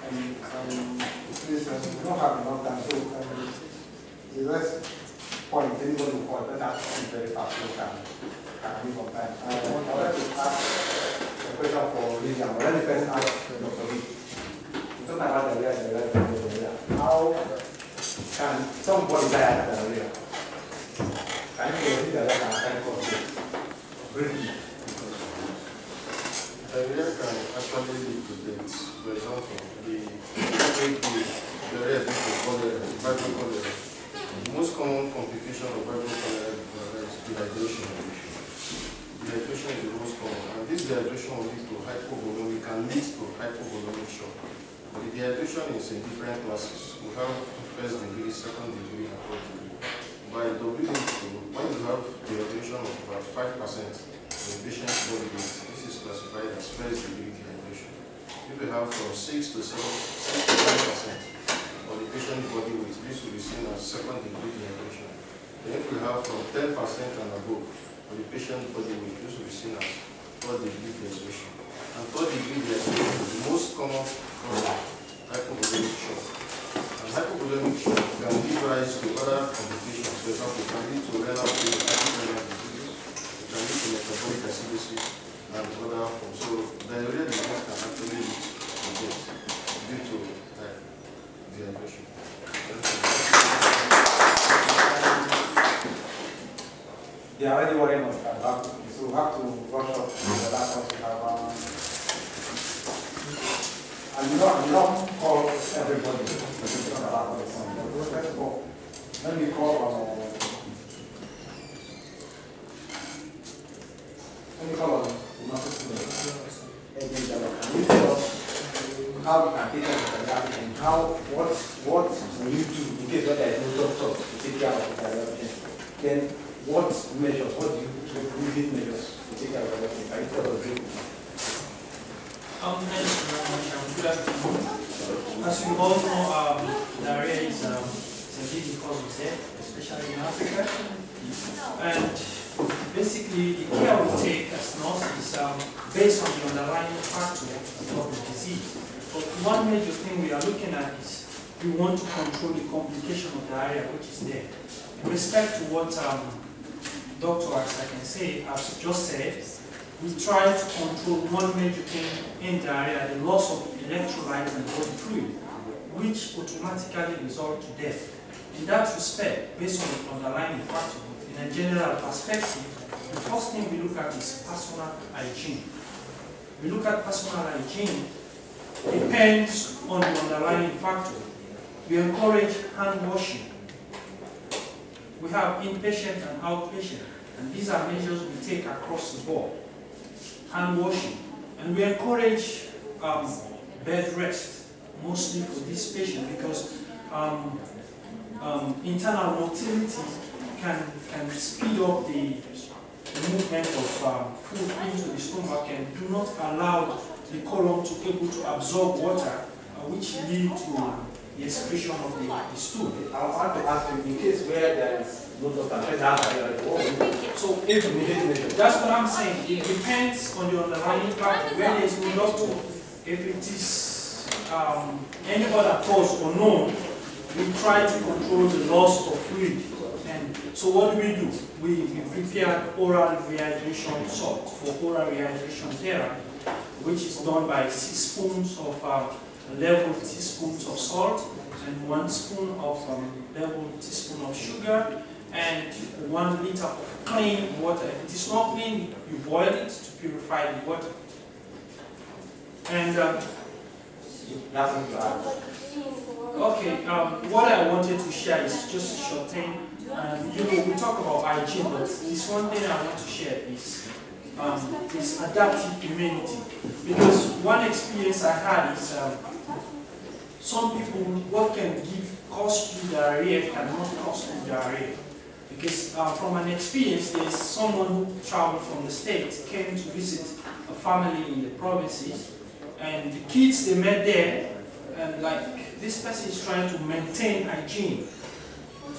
And, um, please, uh, we don't have so, um, so die at the see the most common complication of viral is dehydration. Is the most common, and this dehydration will lead to hypovolemic, can lead to hypovolemic shock. The dehydration is in different classes. We have first degree, second degree, and third degree. By WHO, when you have the dehydration of about five percent of the patient's body weight, this is classified as first degree dehydration. If you have from 6 to 7, 6 to 9 percent of the patient's body weight, this will be seen as second degree dehydration. Then if you have from 10 percent and above of the patient's body weight, this will be seen as third degree dehydration. And third degree dehydration is the most common type of shock. Due to uh. They are already so have to up you don't, you don't call everybody of all, let me call on, uh, how you can that and how, what, what you do in case there is no doctor to take care of the patient? Then what measures, what do you, immediate measures to take care of the you tell us As you all know, um, diarrhea is, um, a leading cause of death, especially in Africa. And basically, the care we take as nurses is um, based on the underlying factor of the disease. But one major thing we are looking at is we want to control the complication of diarrhea, which is there. In respect to what um, Dr. As I can say, has just said, we try to control one major thing in diarrhea, the loss of electrolytes and body fluid, which automatically result to death. In that respect, based on the underlying factor, in a general perspective, the first thing we look at is personal hygiene. We look at personal hygiene, depends on the underlying factor. We encourage hand washing. We have inpatient and outpatient, and these are measures we take across the board hand washing. And we encourage um, bed rest, mostly for this patient, because um, um, internal motility can, can speed up the, movement of um, food into the stomach and do not allow the colon to be able to absorb water, uh, which lead to the excretion of the, the stool. I want to ask you, in case where there is no doctor, we do. So If. That's what I'm saying. It depends on the underlying factor. Where there is no doctor, if it is um, any other cause unknown, we try to control the loss of fluid. And so what do we do? We, we prepare oral rehydration salt for oral rehydration therapy, which is done by six spoons of um, level teaspoons of salt and one spoon of um, level teaspoon of sugar and one liter of clean water. If it is not clean, you boil it to purify the water. And um, what you okay, um, what I wanted to share is just a short thing. Um, you know, we talk about hygiene, but this one thing I want to share is um, is adaptive immunity. Because one experience I had is um, some people, what can give cause you diarrhea cannot cause you diarrhea. Because uh, from an experience, there's someone who traveled from the States, came to visit a family in the provinces, and the kids they met there, and like this person is trying to maintain hygiene,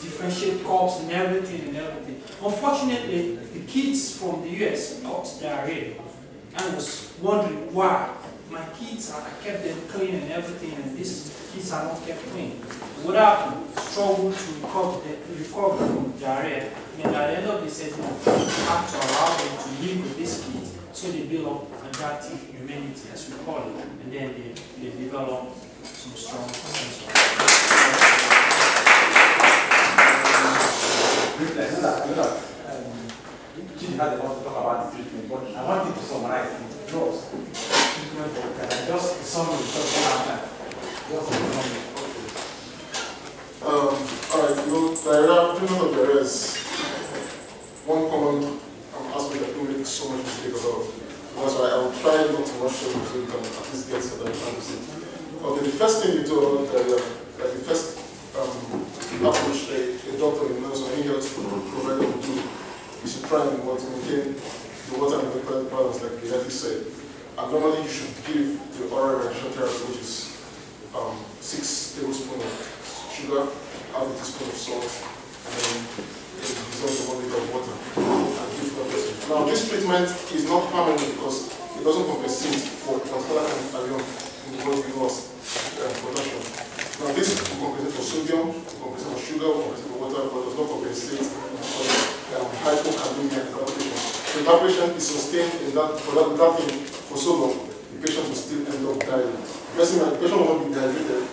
differentiate cups and everything and everything. Unfortunately, the kids from the US got diarrhea and was wondering why. My kids, I kept them clean and everything, and these kids are not kept clean. What happened? Struggled to recover, the, recover from diarrhea. And at the end of the session, have to allow them to live with this kids so they build up adaptive immunity, as we call it, and then they, they develop some strong sense of um, Chidi had a lot to talk about the treatment, but I want you to summarize the drugs. Treatment for just summary, just one after. Just summary. Um, alright, you know, diarrhea, treatment of diarrhea is one common um, aspect that people make so much mistake about. That's why I will try not to rush over so you can at least get to say. Okay, the first thing you do diarrhea, like the first um, approach a, a doctor, a nurse, or any health provider will do is to try and what, maintain the water and electrolyte balance, like the already said. And normally you should give the oral rehydration therapy, which is um, six tablespoons of sugar, half a teaspoon of salt, and then dissolve in one liter of water and. Now this treatment is not permanent because it doesn't compensate for transplant and iron in the body loss uh, potassium. Now this will compensate for sodium, will compensate for sugar, will compensate for water, but does not compensate for um, hypokalemia that patient. So patient is sustained in that for that, that thing for so long, the patient will still end up dying. Person, the patient will not be dehydrated,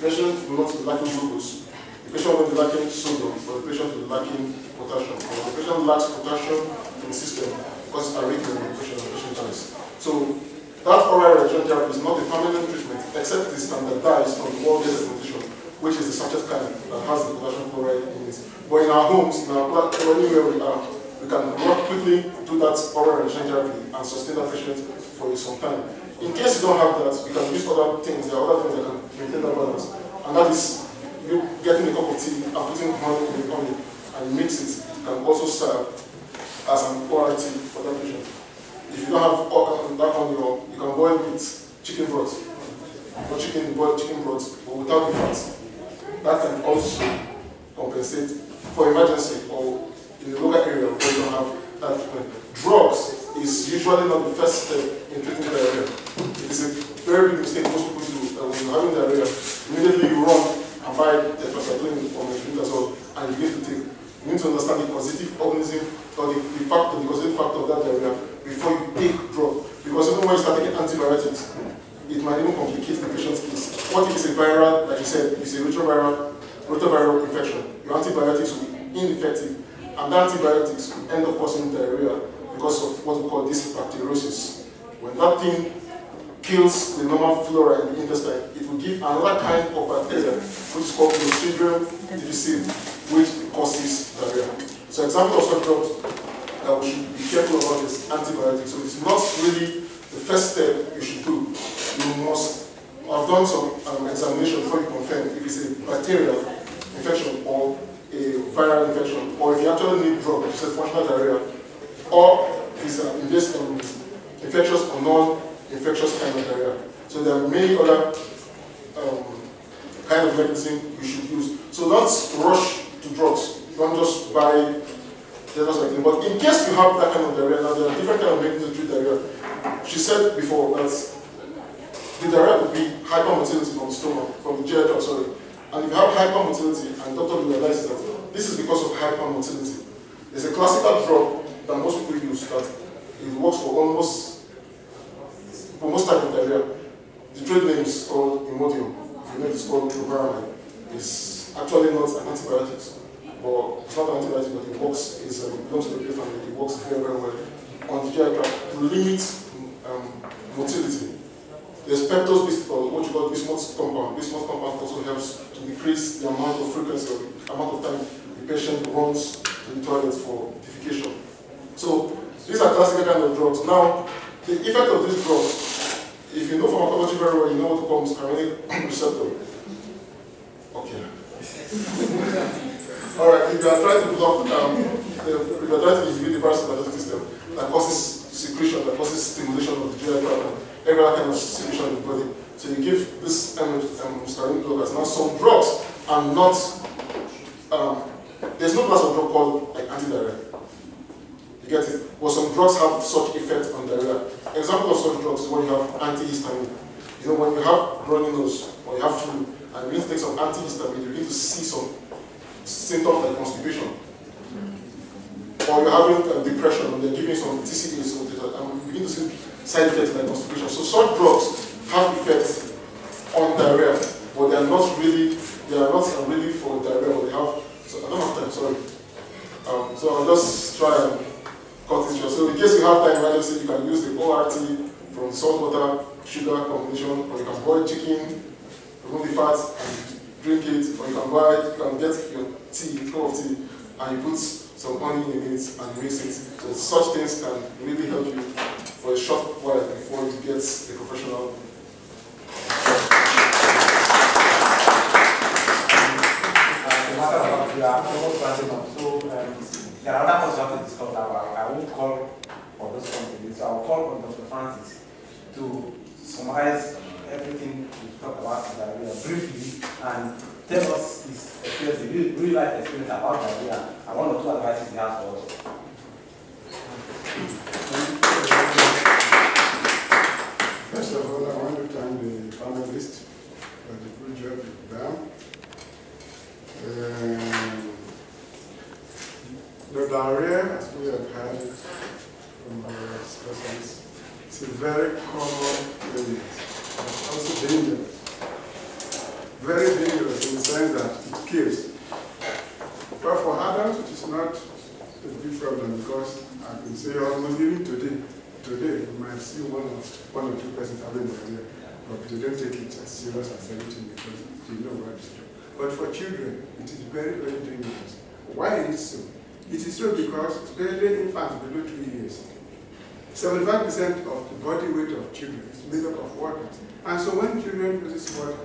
patient will not be lacking glucose, the patient will not be lacking sodium, but the patient will be lacking potassium. Or the patient lacks potassium in the system because arrhythmia in the patient, the patient dies. So that oral rehydration therapy is not a permanent treatment, except it is standardized from the World Health Organization, which is the sachet kind that has the potassium chloride in it. But in our homes, in our anywhere we are, we can more quickly do that oral rehydration therapy and sustain that patient for some time. In case you don't have that, you can use other things. There are other things that can maintain that balance. And that is you getting a cup of tea and putting honey in the honey and mix it can also serve as an ORT for that patient. If you don't have um, that honey, or you can boil with chicken broth, or chicken boiled chicken broth, but without the fat. That can also compensate for emergency or in the local area where you don't have that treatment. Drugs is usually not the first step in treating diarrhea. It is a very big mistake most people do. Uh, when you're having diarrhea, immediately you run and buy tetracycline or metronidazole and you begin to take. You need to understand the causative organism or the, the factor, the causative factor of that diarrhea before you take drug. Because even when you start taking antibiotics, it might even complicate the patient's case. What if it's a viral, like you said, it's a retroviral, rotaviral infection? Your antibiotics will be ineffective, and the antibiotics will end up causing diarrhea because of what we call dysbacteriosis. When that thing kills the normal flora in the intestine, it will give another kind of bacteria, which is called Clostridium difficile, which causes diarrhea. So example of such drugs that we should be careful about is antibiotics. So it's not really the first step you should do. You must have done some um, examination before you confirm if it's a bacterial infection or a viral infection, or if you actually need drug, which is functional diarrhea, or is an um, infectious or non-infectious kind of diarrhea. So there are many other um, kind of medicine you should use. So don't rush to drugs. Don't just buy tetracycline. But in case you have that kind of diarrhea, now there are different kind of medicines to treat diarrhea. She said before that the diarrhea would be hypermotility from the stomach, from the GI sorry. And if you have hypermotility, and doctor realizes that this is because of hypermotility. There's a classical drug that most people use that it works for almost for most type of diarrhea. The trade name is called Imodium. You know it's called Loperamide. It's actually not an antibiotic, but it's not an antibiotic, but it works. It's, um, belongs to the opiate family. It works very, very well on the GI tract to limit um, motility. There's peptose bismuth, what you call bismuth compound. Bismuth compound also helps to decrease the amount of frequency, or the amount of time the patient runs to the toilet for defecation. So these are classical kind of drugs. Now, the effect of these drugs, if you know pharmacology very well, you know what comes muscarinic receptor. Okay. All right. If you are trying to block, um, if you are trying to inhibit the parasympathetic system, that causes secretion, that causes stimulation of the GI tract, every other kind of secretion in the body. So you give this um, um, muscarinic blockers. Now, some drugs are not. Um, there's no class of drug called like anti-diarrhea. You get it? But some drugs have such effect on diarrhea. Example of such drugs is when you have antihistamine. You know, when you have runny nose or you have flu, and you need to take some antihistamine, you begin to see some symptoms like constipation. Or you're having uh, depression and they're giving some TCAs, so that, and you begin to see side effects like constipation. So such drugs have effects on diarrhea, but they are not really, they are not really for diarrhea, but they have, so I don't have time, sorry. Um, so I'll just try and So in case you have time emergency, you can use the ORT from salt water, sugar combination, or you can boil chicken, remove the fat and drink it, or you can buy, you can get your tea, cup of tea, and you put some honey in it and mix it. So such things can really help you for a short while before you get a professional. Uh, up, so um, there are other points we have to discuss now. I, I won't call for those companies, so I'll call on Dr. Francis to summarize everything we've talked about diarrhea briefly and tell us his experience, really, really life experience about diarrhea and one or two advices he has for us. First of all, I want to thank the panelists for the good job you've done. Um, The diarrhea, as we have heard it from our specialists, it's a very common illness, but also dangerous. Very dangerous in the sense that it kills. But for adults, it is not a big problem because I can say almost even today, today you might see one or, one or two diarrhea, but they don't take it as serious as anything because they know what is true. But for children, it is very, very dangerous. Why is it so? It is so because especially infants below two years, 75% of the body weight of children is made up of water. And so when children use water,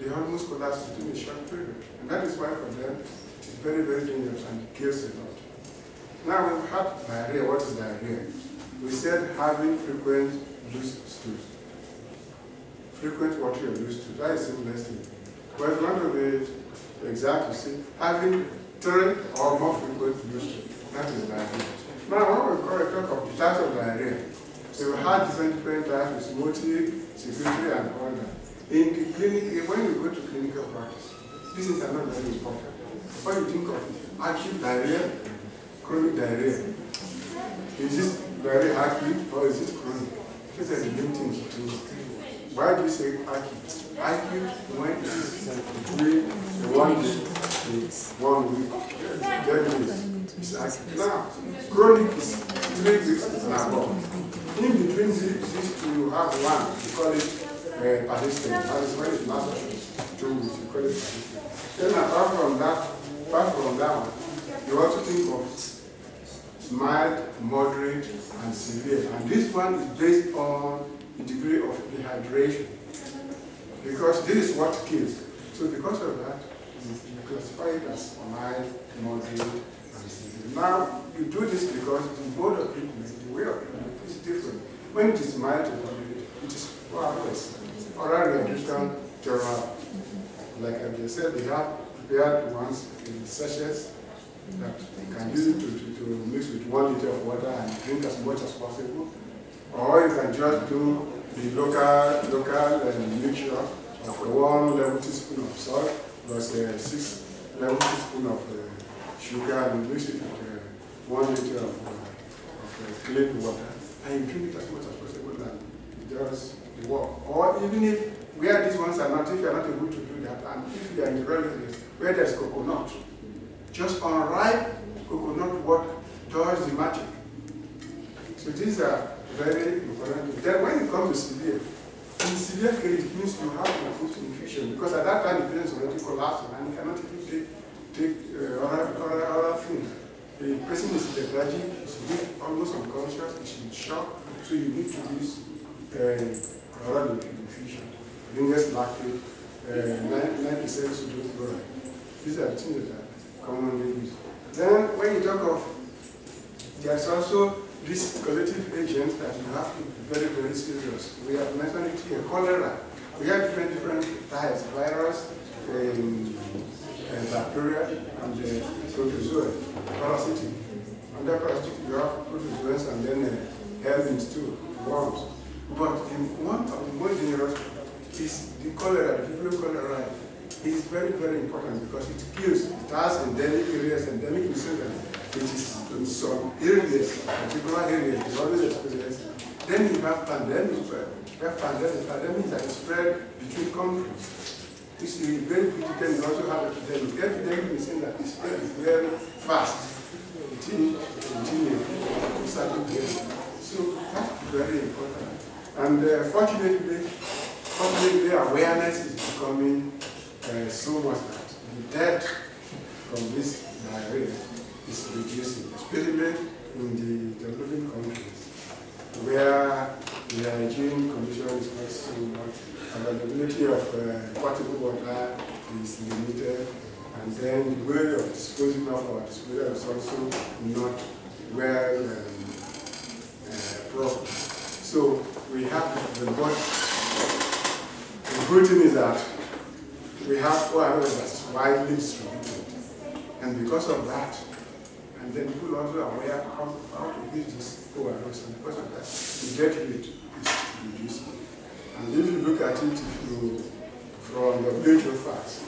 they almost collapse within a short period. And that is why for them, it is very, very dangerous and it kills a lot. Now we've had diarrhea. What is diarrhea? We said having frequent loose. Frequent water you loose stools. That is simplest thing. But if you want to be exact, you see, having three or more frequent loose stools. That is diarrhea. Now, what we talk of the types of diarrhea. So we had different different types motive, secretory, and all that. In the clinic, when you go to clinical practice, this is not very important. When you think of acute diarrhea, chronic diarrhea, is this very acute or is it chronic? These are the main things to do. Why do you say acute? Acute when it is between one day one week, ten days. It's acute. Now, chronic is three weeks and above. In between these, two, you have one, we call it uh. That is when it's not two weeks, you call it persistent. Then apart from that, apart from that, you also think of mild, moderate, and severe. And this one is based on degree of dehydration. Because this is what kills. So because of that, you classify it as mild, moderate, and severe. Now, you do this because the mode of treatment, the way of treatment is different. When it is mild to moderate, it is far. Oral rehydration therapy. Like I said, they have prepared ones in sachets that they can use to, to, to mix with one liter of water and drink as much as possible. Or you can just do the local local uh, mixture of one level teaspoon of salt plus uh, six level teaspoon of uh, sugar and mix it with uh, one liter of, uh, of uh, clean water. And you drink it as much as possible and it does the work. Or even if where these ones are not, if you are not able to do that, and if you are in relatives where there's coconut, just unripe coconut water does the magic. So these are very important. Then when it comes to severe, in severe case, it means you have an acute infusion because at that time the patient is already collapsed and he cannot even take, take uh, other, other, other things. The person is lethargic, is almost unconscious, is in shock, so you need to use uh, oral infusion. Ringer's lactate, uh, 9% sodium chloride. These are things that are commonly used. Then when you talk of, there's also these causative agents that you have to be very, very serious. We have mentioned it cholera. We have different, different types, virus, um, uh, bacteria, and uh, protozoa, parasitic. Under parasitic, you have protozoans and then uh, helminths too, worms. But one of the most dangerous is the cholera, the vibrio cholera. It's very, very important because it kills. It has endemic areas, endemic in it is in some areas, particular areas, it's always experienced. Then you have pandemic. You have pandemic, pandemics that spread between countries. It's very critical. You also have epidemic. Epidemic is saying that it spread very fast a certain. So that's very important. And uh, fortunately, fortunately, awareness is becoming uh, so much that the death from this diarrhea is reducing, especially in the developing countries, where the hygiene condition is not so much, availability of uh, potable water is limited, and then the way of disposing of our disposal is also not well um, uh, proper. So we have the but the good thing is that we have ORS that's widely distributed, and because of that, and then people also are aware how, how to use this ORS, and because of that, the death rate is reducing. And if you look at it you, from the WHO facts,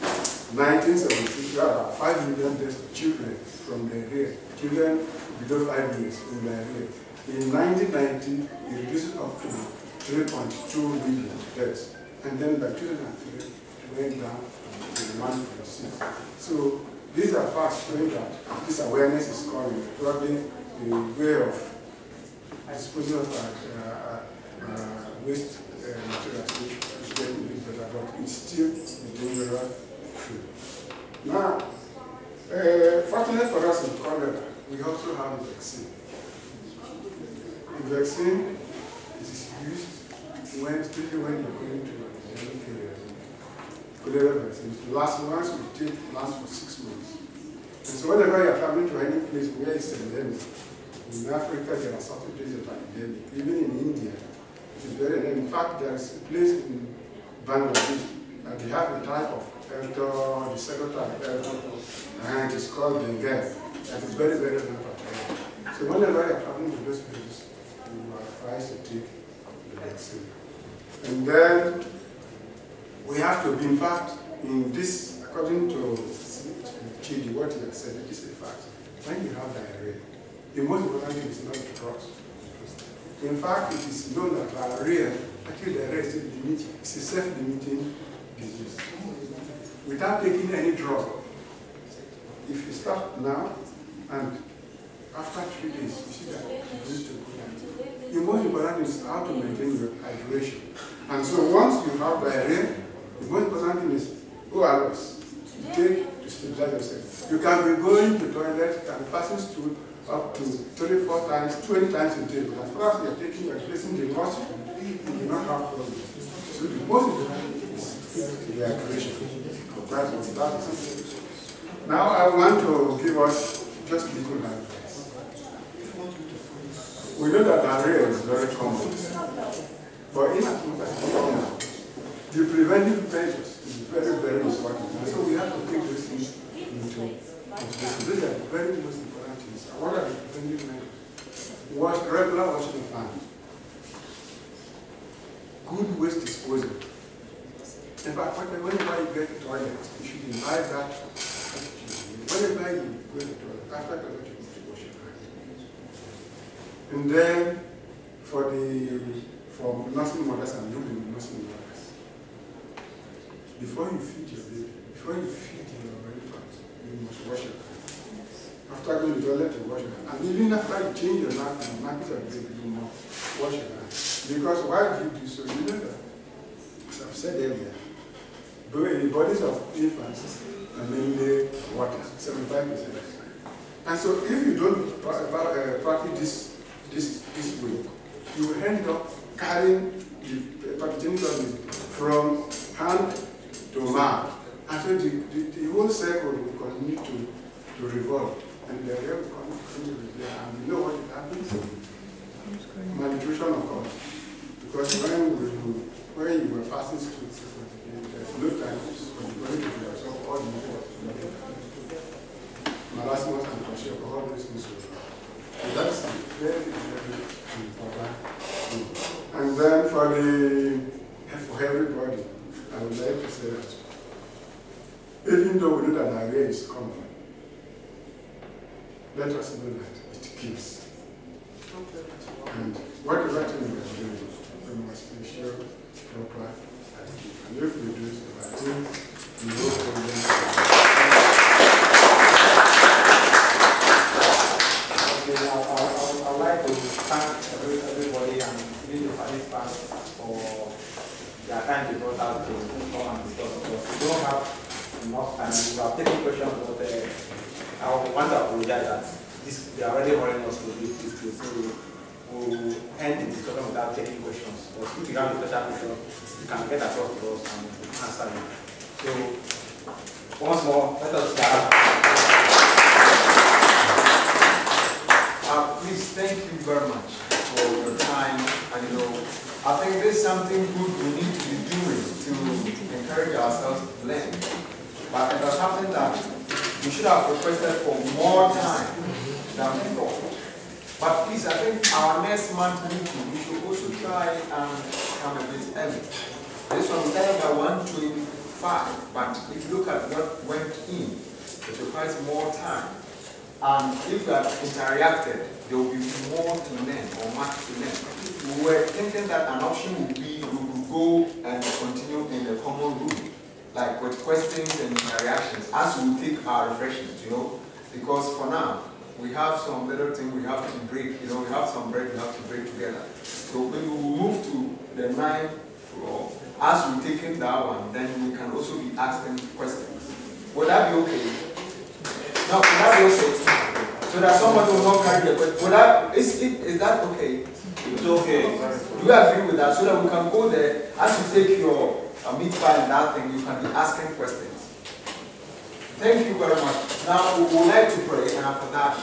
1976, we had about 5 million deaths of children from diarrhea, children below 5 years from diarrhea. In 1990, it reduced up to 3.2 million deaths. And then by 2003, it went down to 1.6. So these are facts showing that this awareness is coming. Probably the way of disposing of uh, uh, waste uh, materials is getting a better, but it's still a dangerous field. Now, uh, fortunately for us in cholera, we also have a vaccine. the vaccine is used when, especially when you're going to an endemic area. Cholera vaccine, the last ones we take last for six months. And so whenever you're traveling to any place where it's endemic, in Africa there are certain places that are endemic, even in India, it is very endemic. In fact, there is a place in Bangladesh and they have a type of El Tor, the second type El Tor, and it is called Bengal. That is very, very rampant. So whenever you're traveling to those places, you are advised to take the vaccine. And then we have to be, in fact, in this, according to Chidi, what he has said, is a fact. When you have diarrhea, the most important thing is not the drugs. In fact, it is known that diarrhea, actually diarrhea is limit- it's a self-limiting disease. Without taking any drug, if you start now and after three days, you see that begins to go. The most important thing is how to maintain your hydration. And so once you have diarrhea, the most important thing is ORS. Take to stabilize yourself. You can be going to toilet and passing stool up to three, four times, 20 times a day. But as far as you're taking, you're placing the most food, you do not have problems. So the most important is the hydration. That's what that is. Now I want to give us just a little advice. We know that diarrhea is very common. But in as much as it's the preventive measures very, very important. And so we have to take this into consideration. These are the very most important things. What are the preventive measures? Wash, regular washing of hands. Good waste disposal. In fact, whenever you get to the toilet, you should invite that. Whenever you go to the toilet, after toilet, you need to wash your hands. And then for the for nursing mothers and new nursing mothers, before you feed your baby, before you feed your infant, you must wash your hands. After going to the toilet, you wash your hands. And even after you change your napkin, of the baby, you must wash your hands. Because why do you do so? You know that, as I've said earlier, but the bodies of infants are mainly water, 75%. And so if you don't uh, practice this, this, this way, you will end up carrying the pathogenic from hand to mouth. And so the, the, the whole circle will continue to, to revolve. And the real continue to there. And you know what happens? Malnutrition occurs. Because when, we, when you were passing through, there's no time for the body to absorb all the nutrients. Marasmus and kwashiorkor, all these things will so that's very, very important. And then for the for everybody, I would like to say that even though we know that diarrhea is common, let us know that it kills. And whatever thing we are doing, we must be sure proper. And if we do so, I think we will Okay, now, I, I, I would like to thank every- everybody and even the participants for their time to brought out to come and discuss with us. We don't have enough time, we have taken questions, but uh, I want to apologize that this, they are already running us to this, this, this, so we'll end the discussion without taking questions. If you have a special you can get across to us and answer. So, once more, let us start. Uh, please, thank you very much for your time. And you know, I think there's something good we need to be doing to encourage ourselves to learn. But it was something that we should have requested for more time than before. But please, I think our next month meeting, we should also try and come a bit early. This one started by one twenty-five, but if you look at what went in, it requires more time. And if we have interacted, there will be more to learn or much to learn. We were thinking that an option would be we could go and continue in the common room, like with questions and interactions, as we take our refreshments, you know. Because for now, we have some little thing we have to break, you know, we have some bread we have to break together. So maybe we move to the ninth floor. As we take in that one, then we can also be asking questions. Would that be okay? No, would that be okay? So that someone will not carry the question. Would that, is, it, is that okay? It's okay. Do you agree with that? So that we can go there, as you take your uh, meat pie and that thing, you can be asking questions. Thank you very much. Now, we would like to pray, and after that,